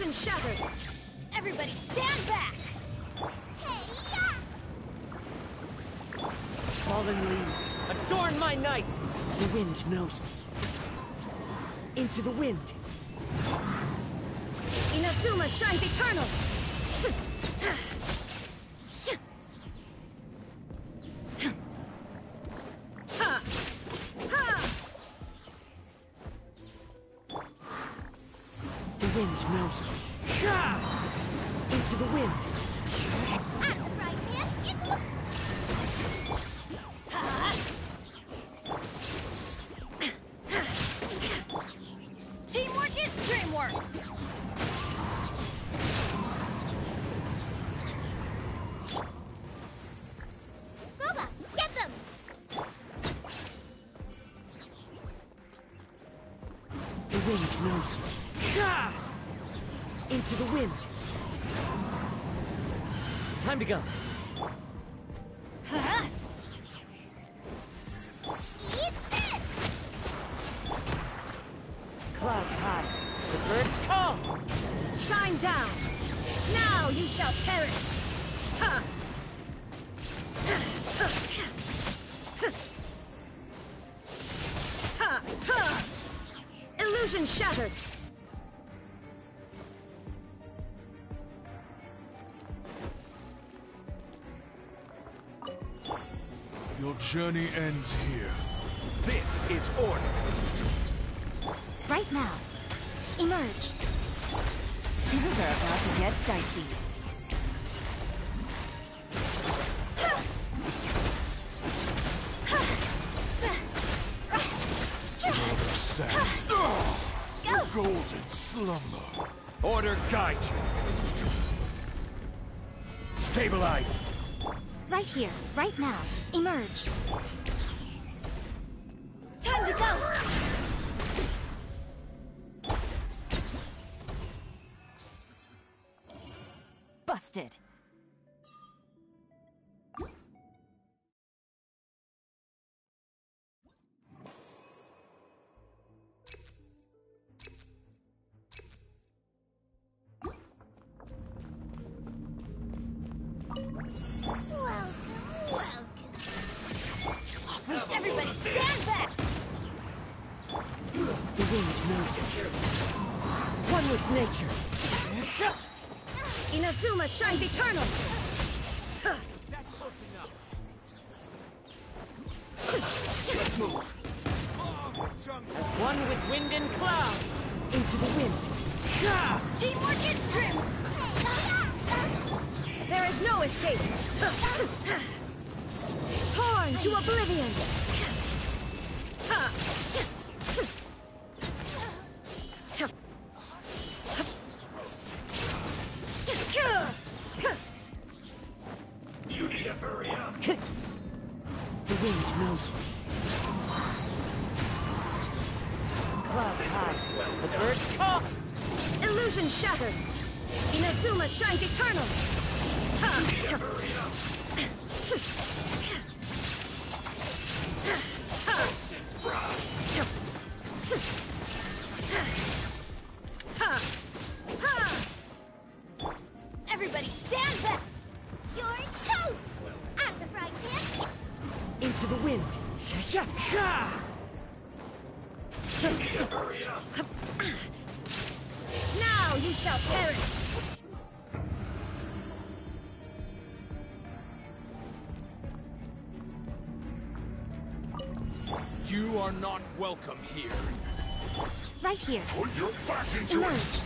Illusion shattered! Everybody stand back! Fallen leaves, adorn my night! The wind knows me. Into the wind. Inazuma shines eternal! journey ends here. This is order. Right now. Emerge. Things are about to get dicey. Inazuma shines eternal! Here. Put your back into Emerge.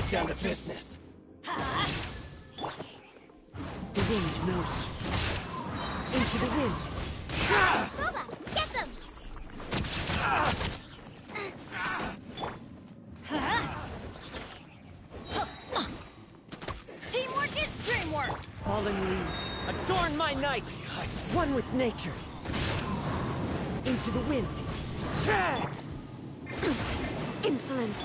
Get down to business. The wind knows me. Into the wind. Boba, get them! Teamwork is dreamwork! Fallen leaves, adorn my night. One with nature. Into the wind. Insolent.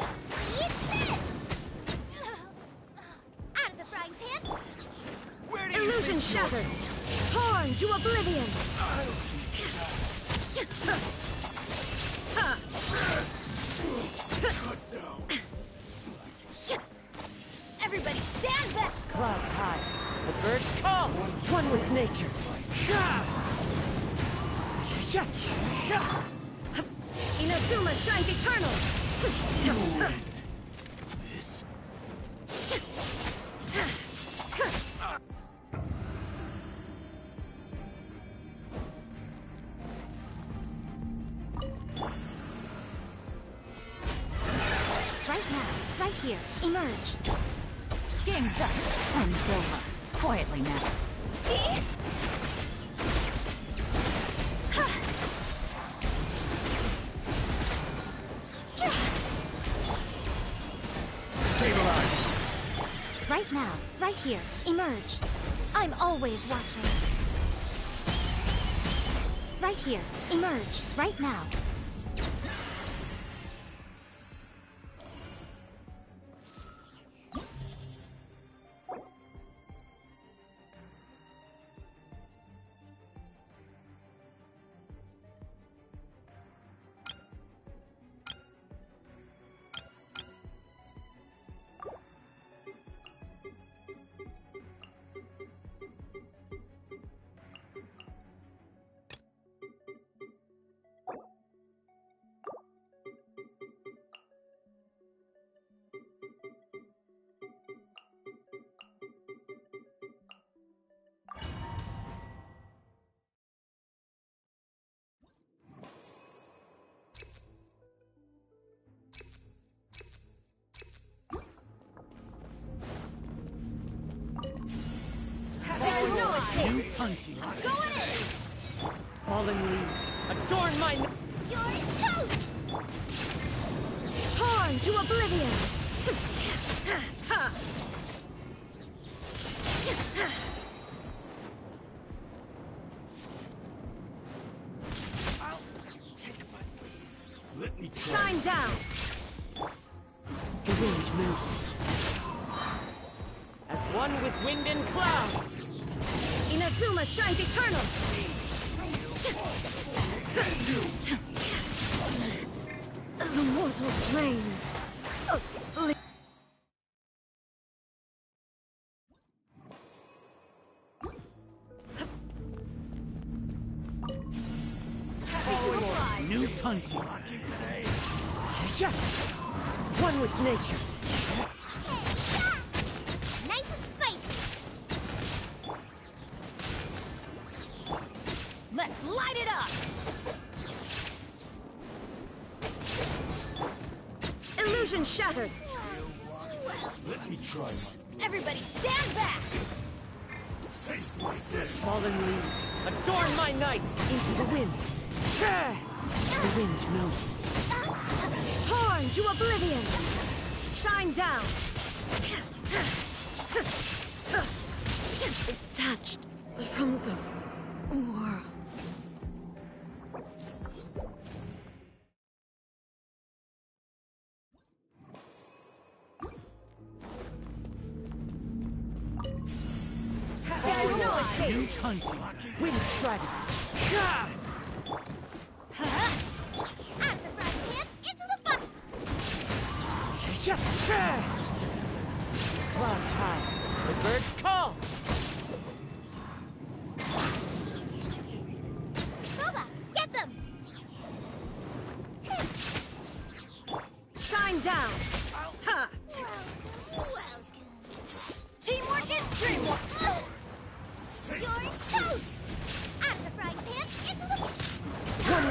Shattered. Torn to oblivion. Everybody stand back! Clouds high. The birds call. One with nature. Inazuma shines eternal. Right here. Emerge. Right now. You hunting. Fallen leaves, adorn my night. You're toast! Torn to oblivion. Punty. Yeah. One with nature. Nice and spicy. Let's light it up! Illusion shattered! Let me try Everybody stand back! Taste like this! Fallen leaves, adorn my night into the wind. Down! Detached from the world. There is no escape! New punty. Wind strider.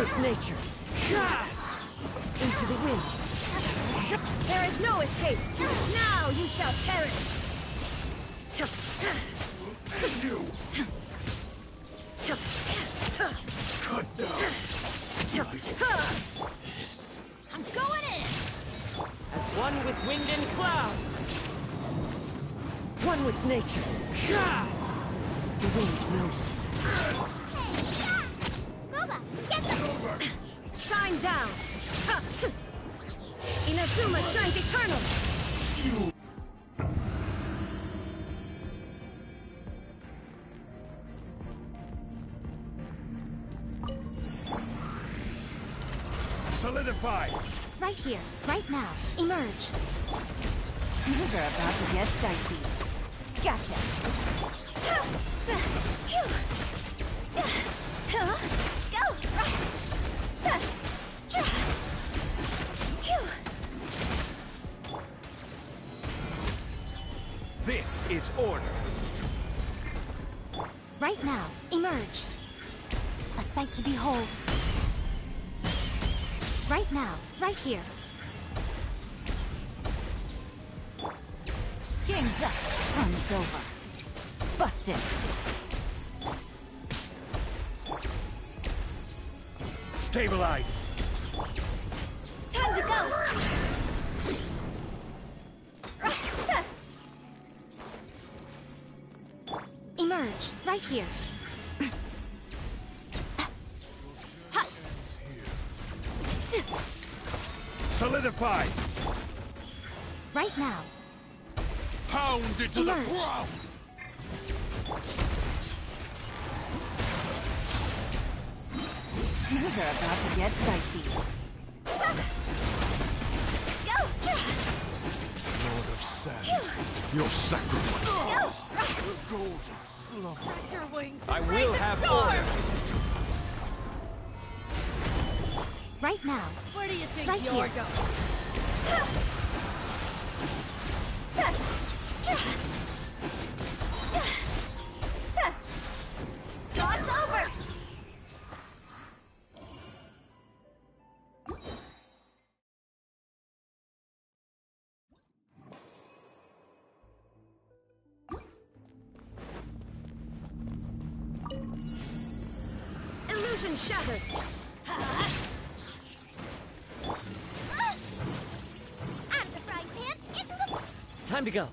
With nature. Into the wind. There is no escape! Now you shall perish! Cut down. Yes. I'm going in! As one with wind and cloud. One with nature. The wind knows me. Down! Ha! Inazuma shines eternal! You. Solidify. Right here, right now. Emerge. Things are about to get dicey. Gotcha. Stabilize. Time to go! Emerge. Right here. Solidify. Right now. Pound it to the ground. Illusion shattered! Out of the frying pan, into the Time to go.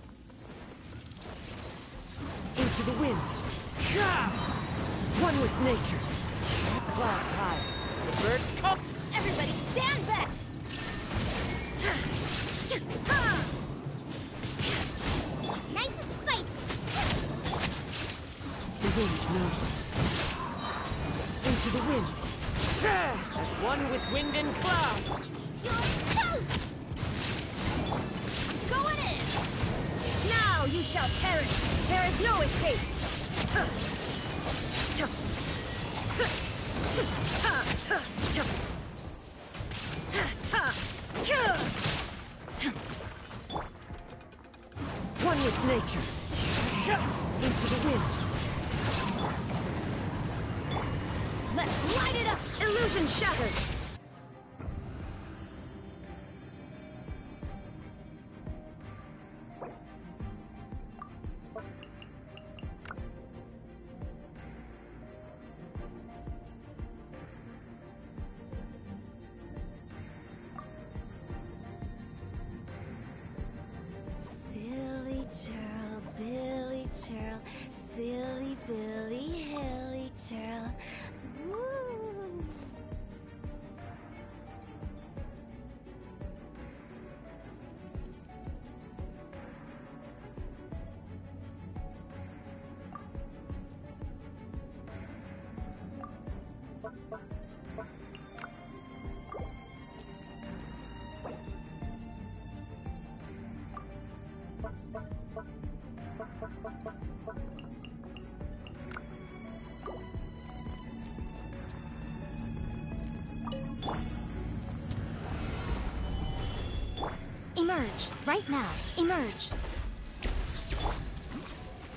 Emerge, right now. Emerge.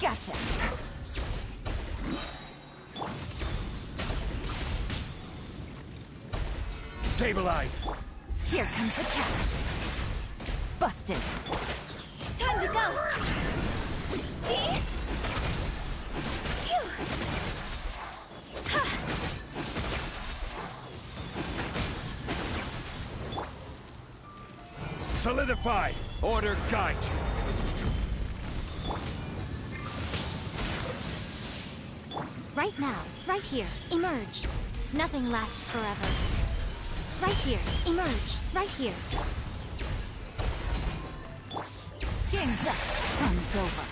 Gotcha. Stabilize. Here comes the catch. Busted. Time to go. Solidify. Order guide you. Right now, right here. Emerge. Nothing lasts forever. Right here. Emerge. Right here. Game's up. Fun's over.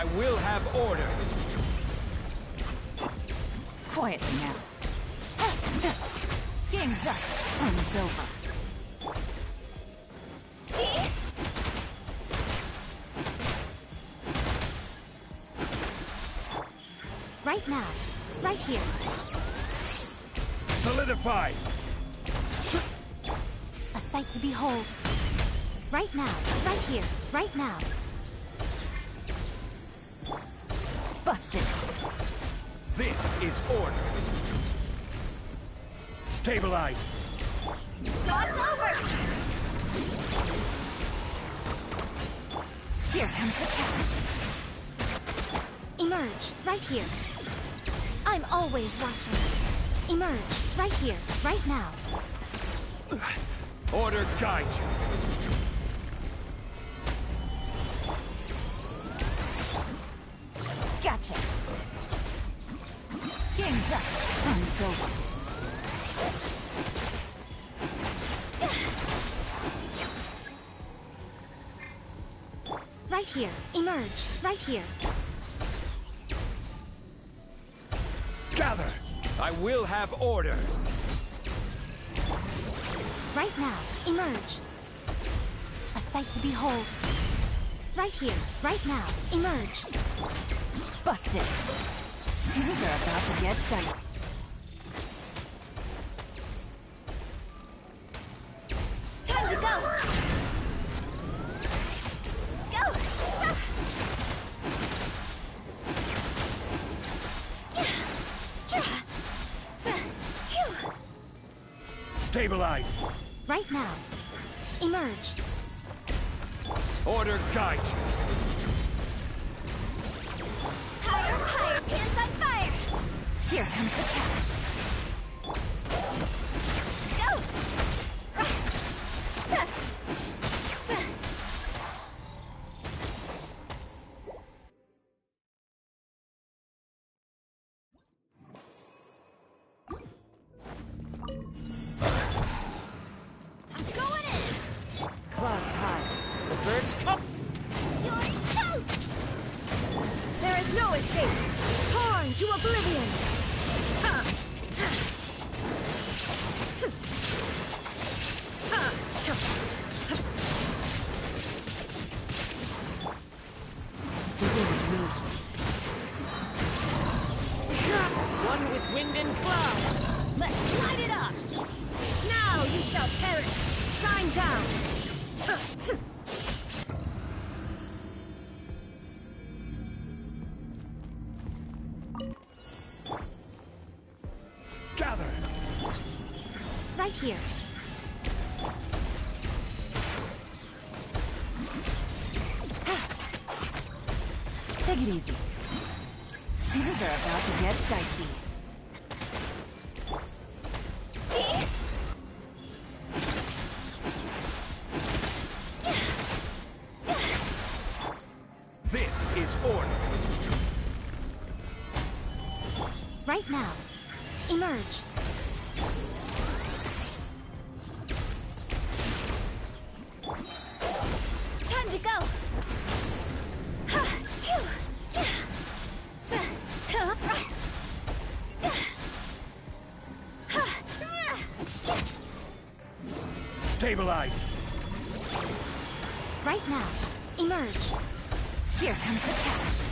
I will have order. Quietly now. Game's up. Fun's over. Right now. Right here. Solidify. A sight to behold. Right now. Right here. Right now. God's over. Here comes the catch. Emerge. Right here. I'm always watching. Emerge. Right here. Right now. Order guide you. Emerge. Busted. Things are about to get dicey. Time to go! Go! Stabilize. Right now. Emerge. Order guide Stabilize. Right now. Emerge. Here comes the catch.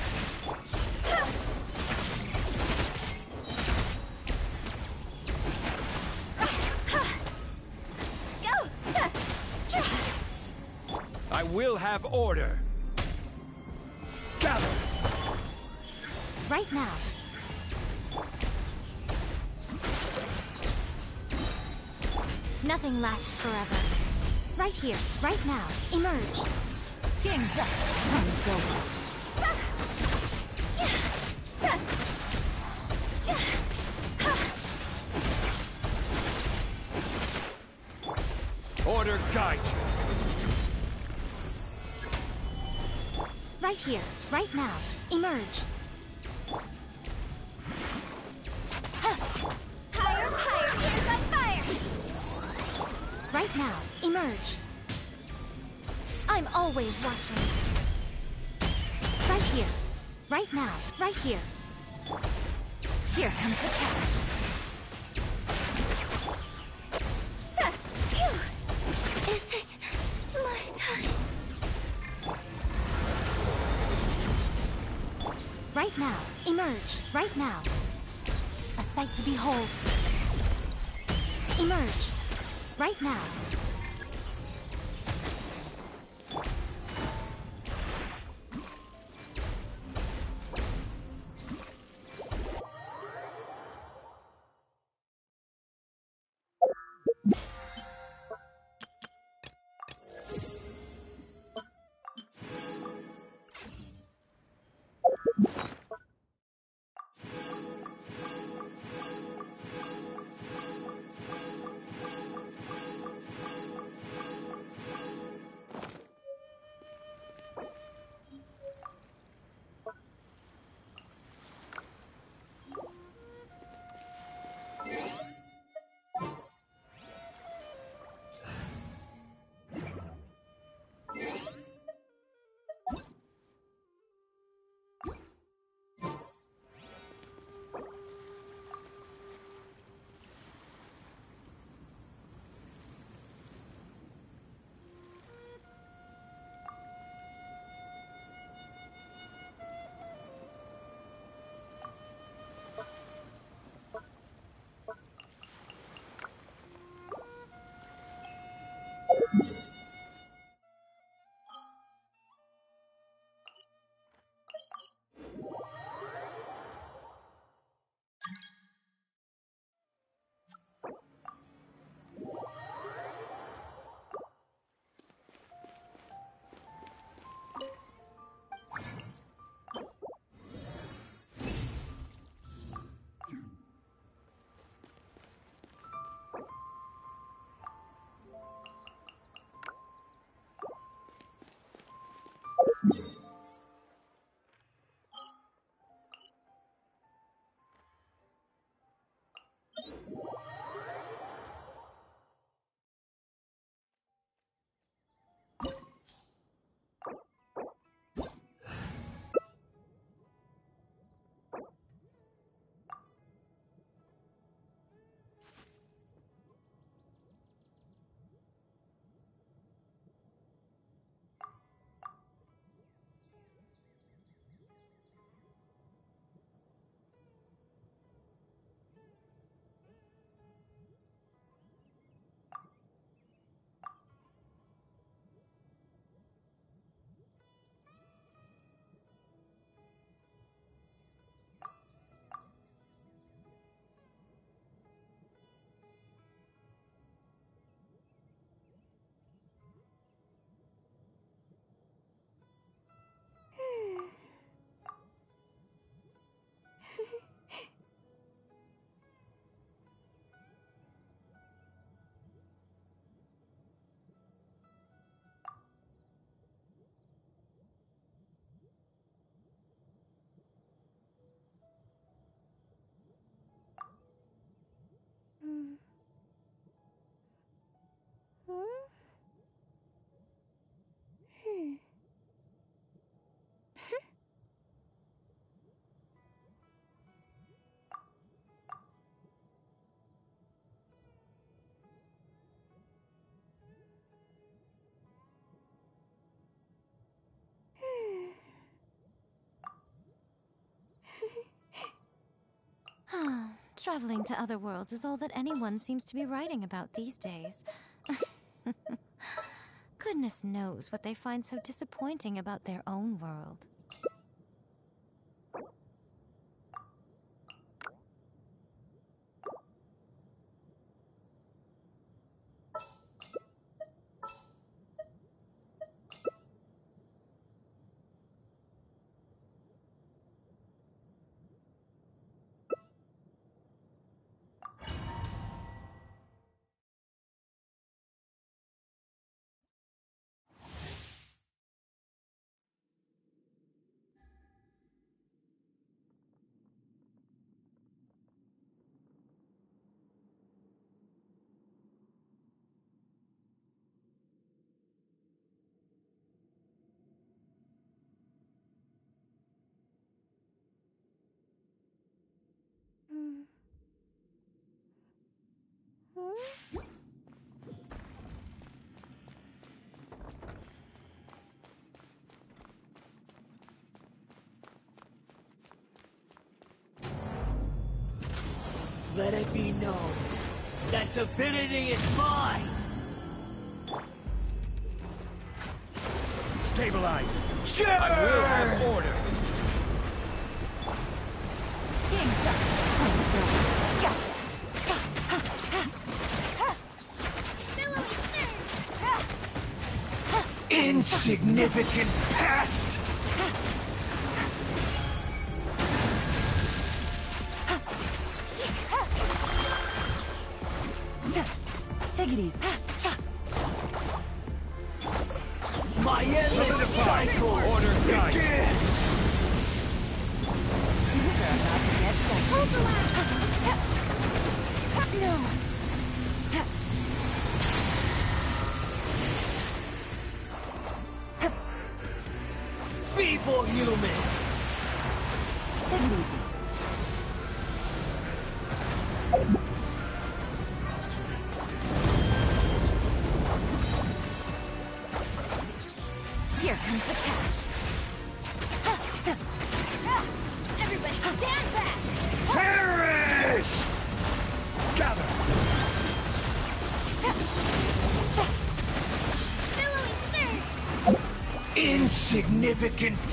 Go! Z- I will have order. Here. Right now. Emerge. Game's up. Fun's over. Order guide you. Right here. Right now. Emerge. Watching. Right here. Right now. Right here. Here comes the catch. Is it my time? Right now. Emerge. Right now. A sight to behold. Emerge. Right now. Traveling to other worlds is all that anyone seems to be writing about these days. Goodness knows what they find so disappointing about their own world. Let it be known that divinity is mine! Stabilize! Sure! I will have order! Gotcha! Insignificant pest! Insignificant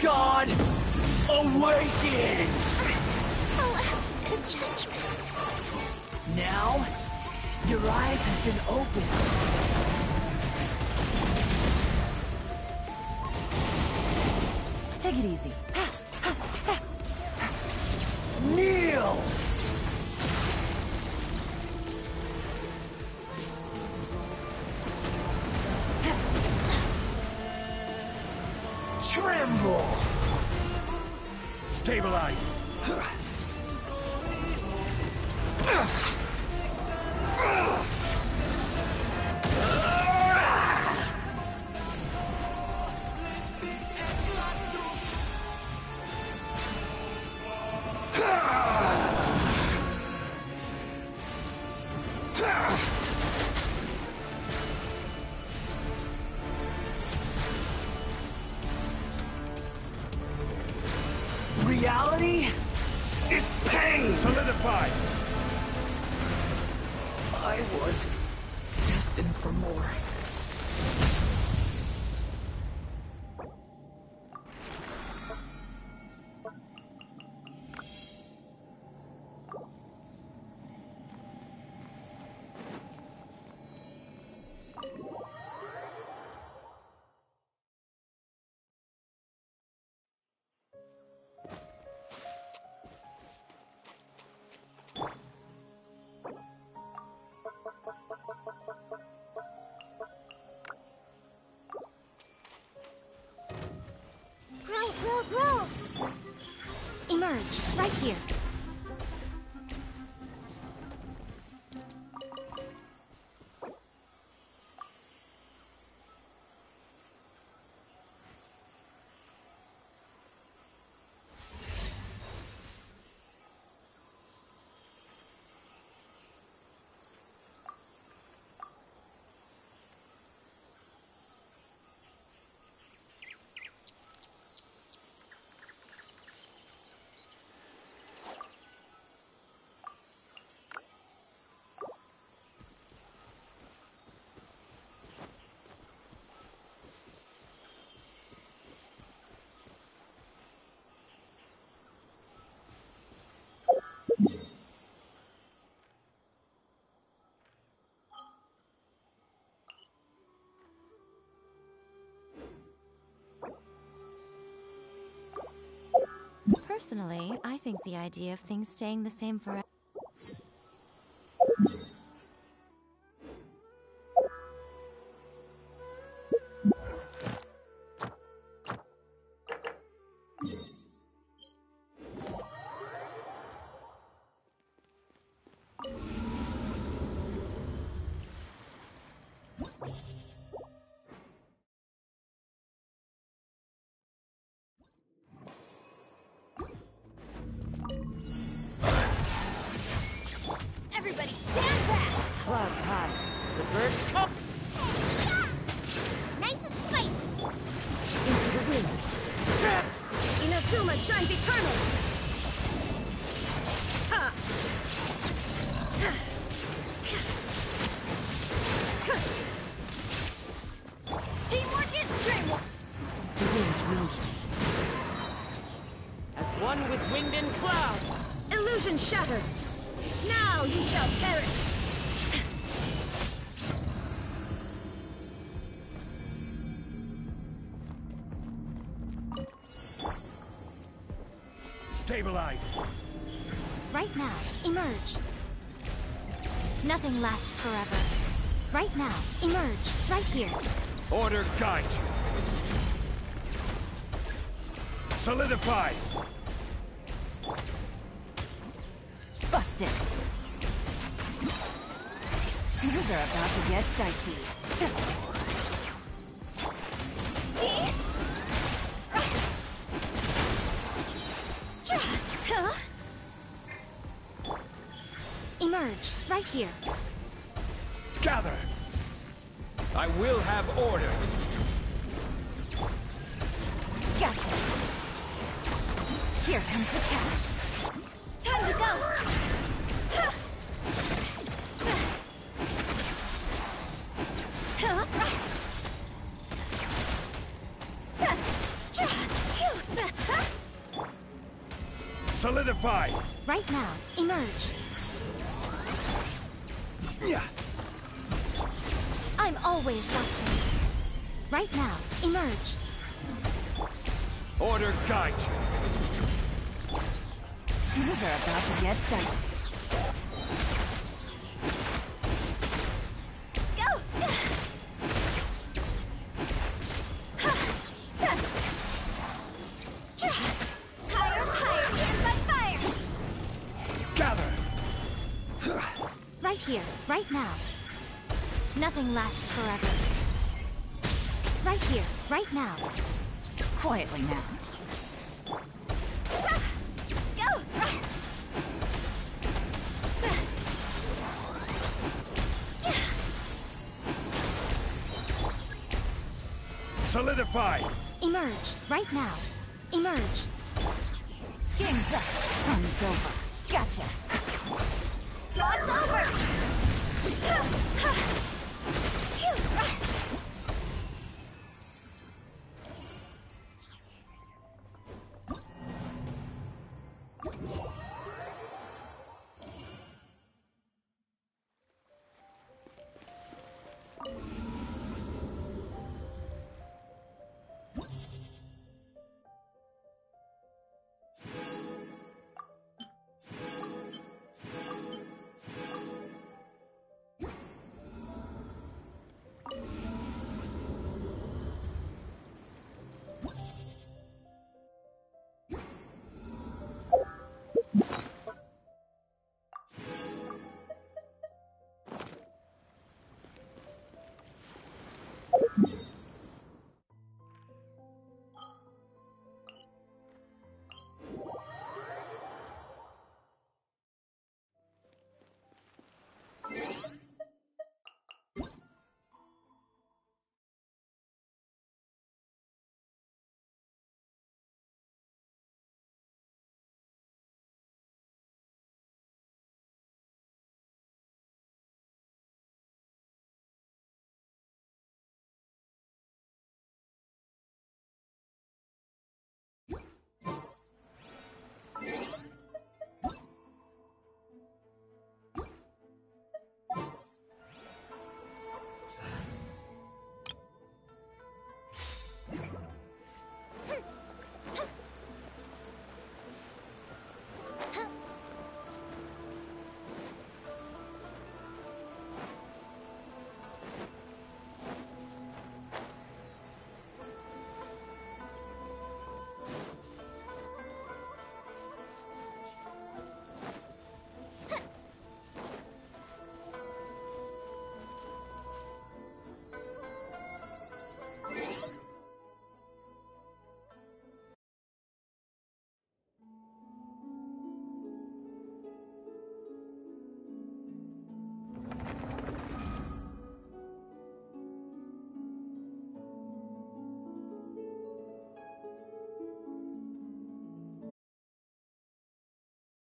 god awakens! Emerge, right here. Personally, I think the idea of things staying the same forever. One wind and cloud. Illusion shattered! Now you shall perish! Stabilize. Right now, emerge. Nothing lasts forever. Right now, emerge. Right here. Order guide you. Solidify. Busted. Things are about to get dicey. Emerge. Right here. Gather. I will have order. nothing forever. Right here, right now. Quietly now. Solidify! Emerge, right now. Emerge.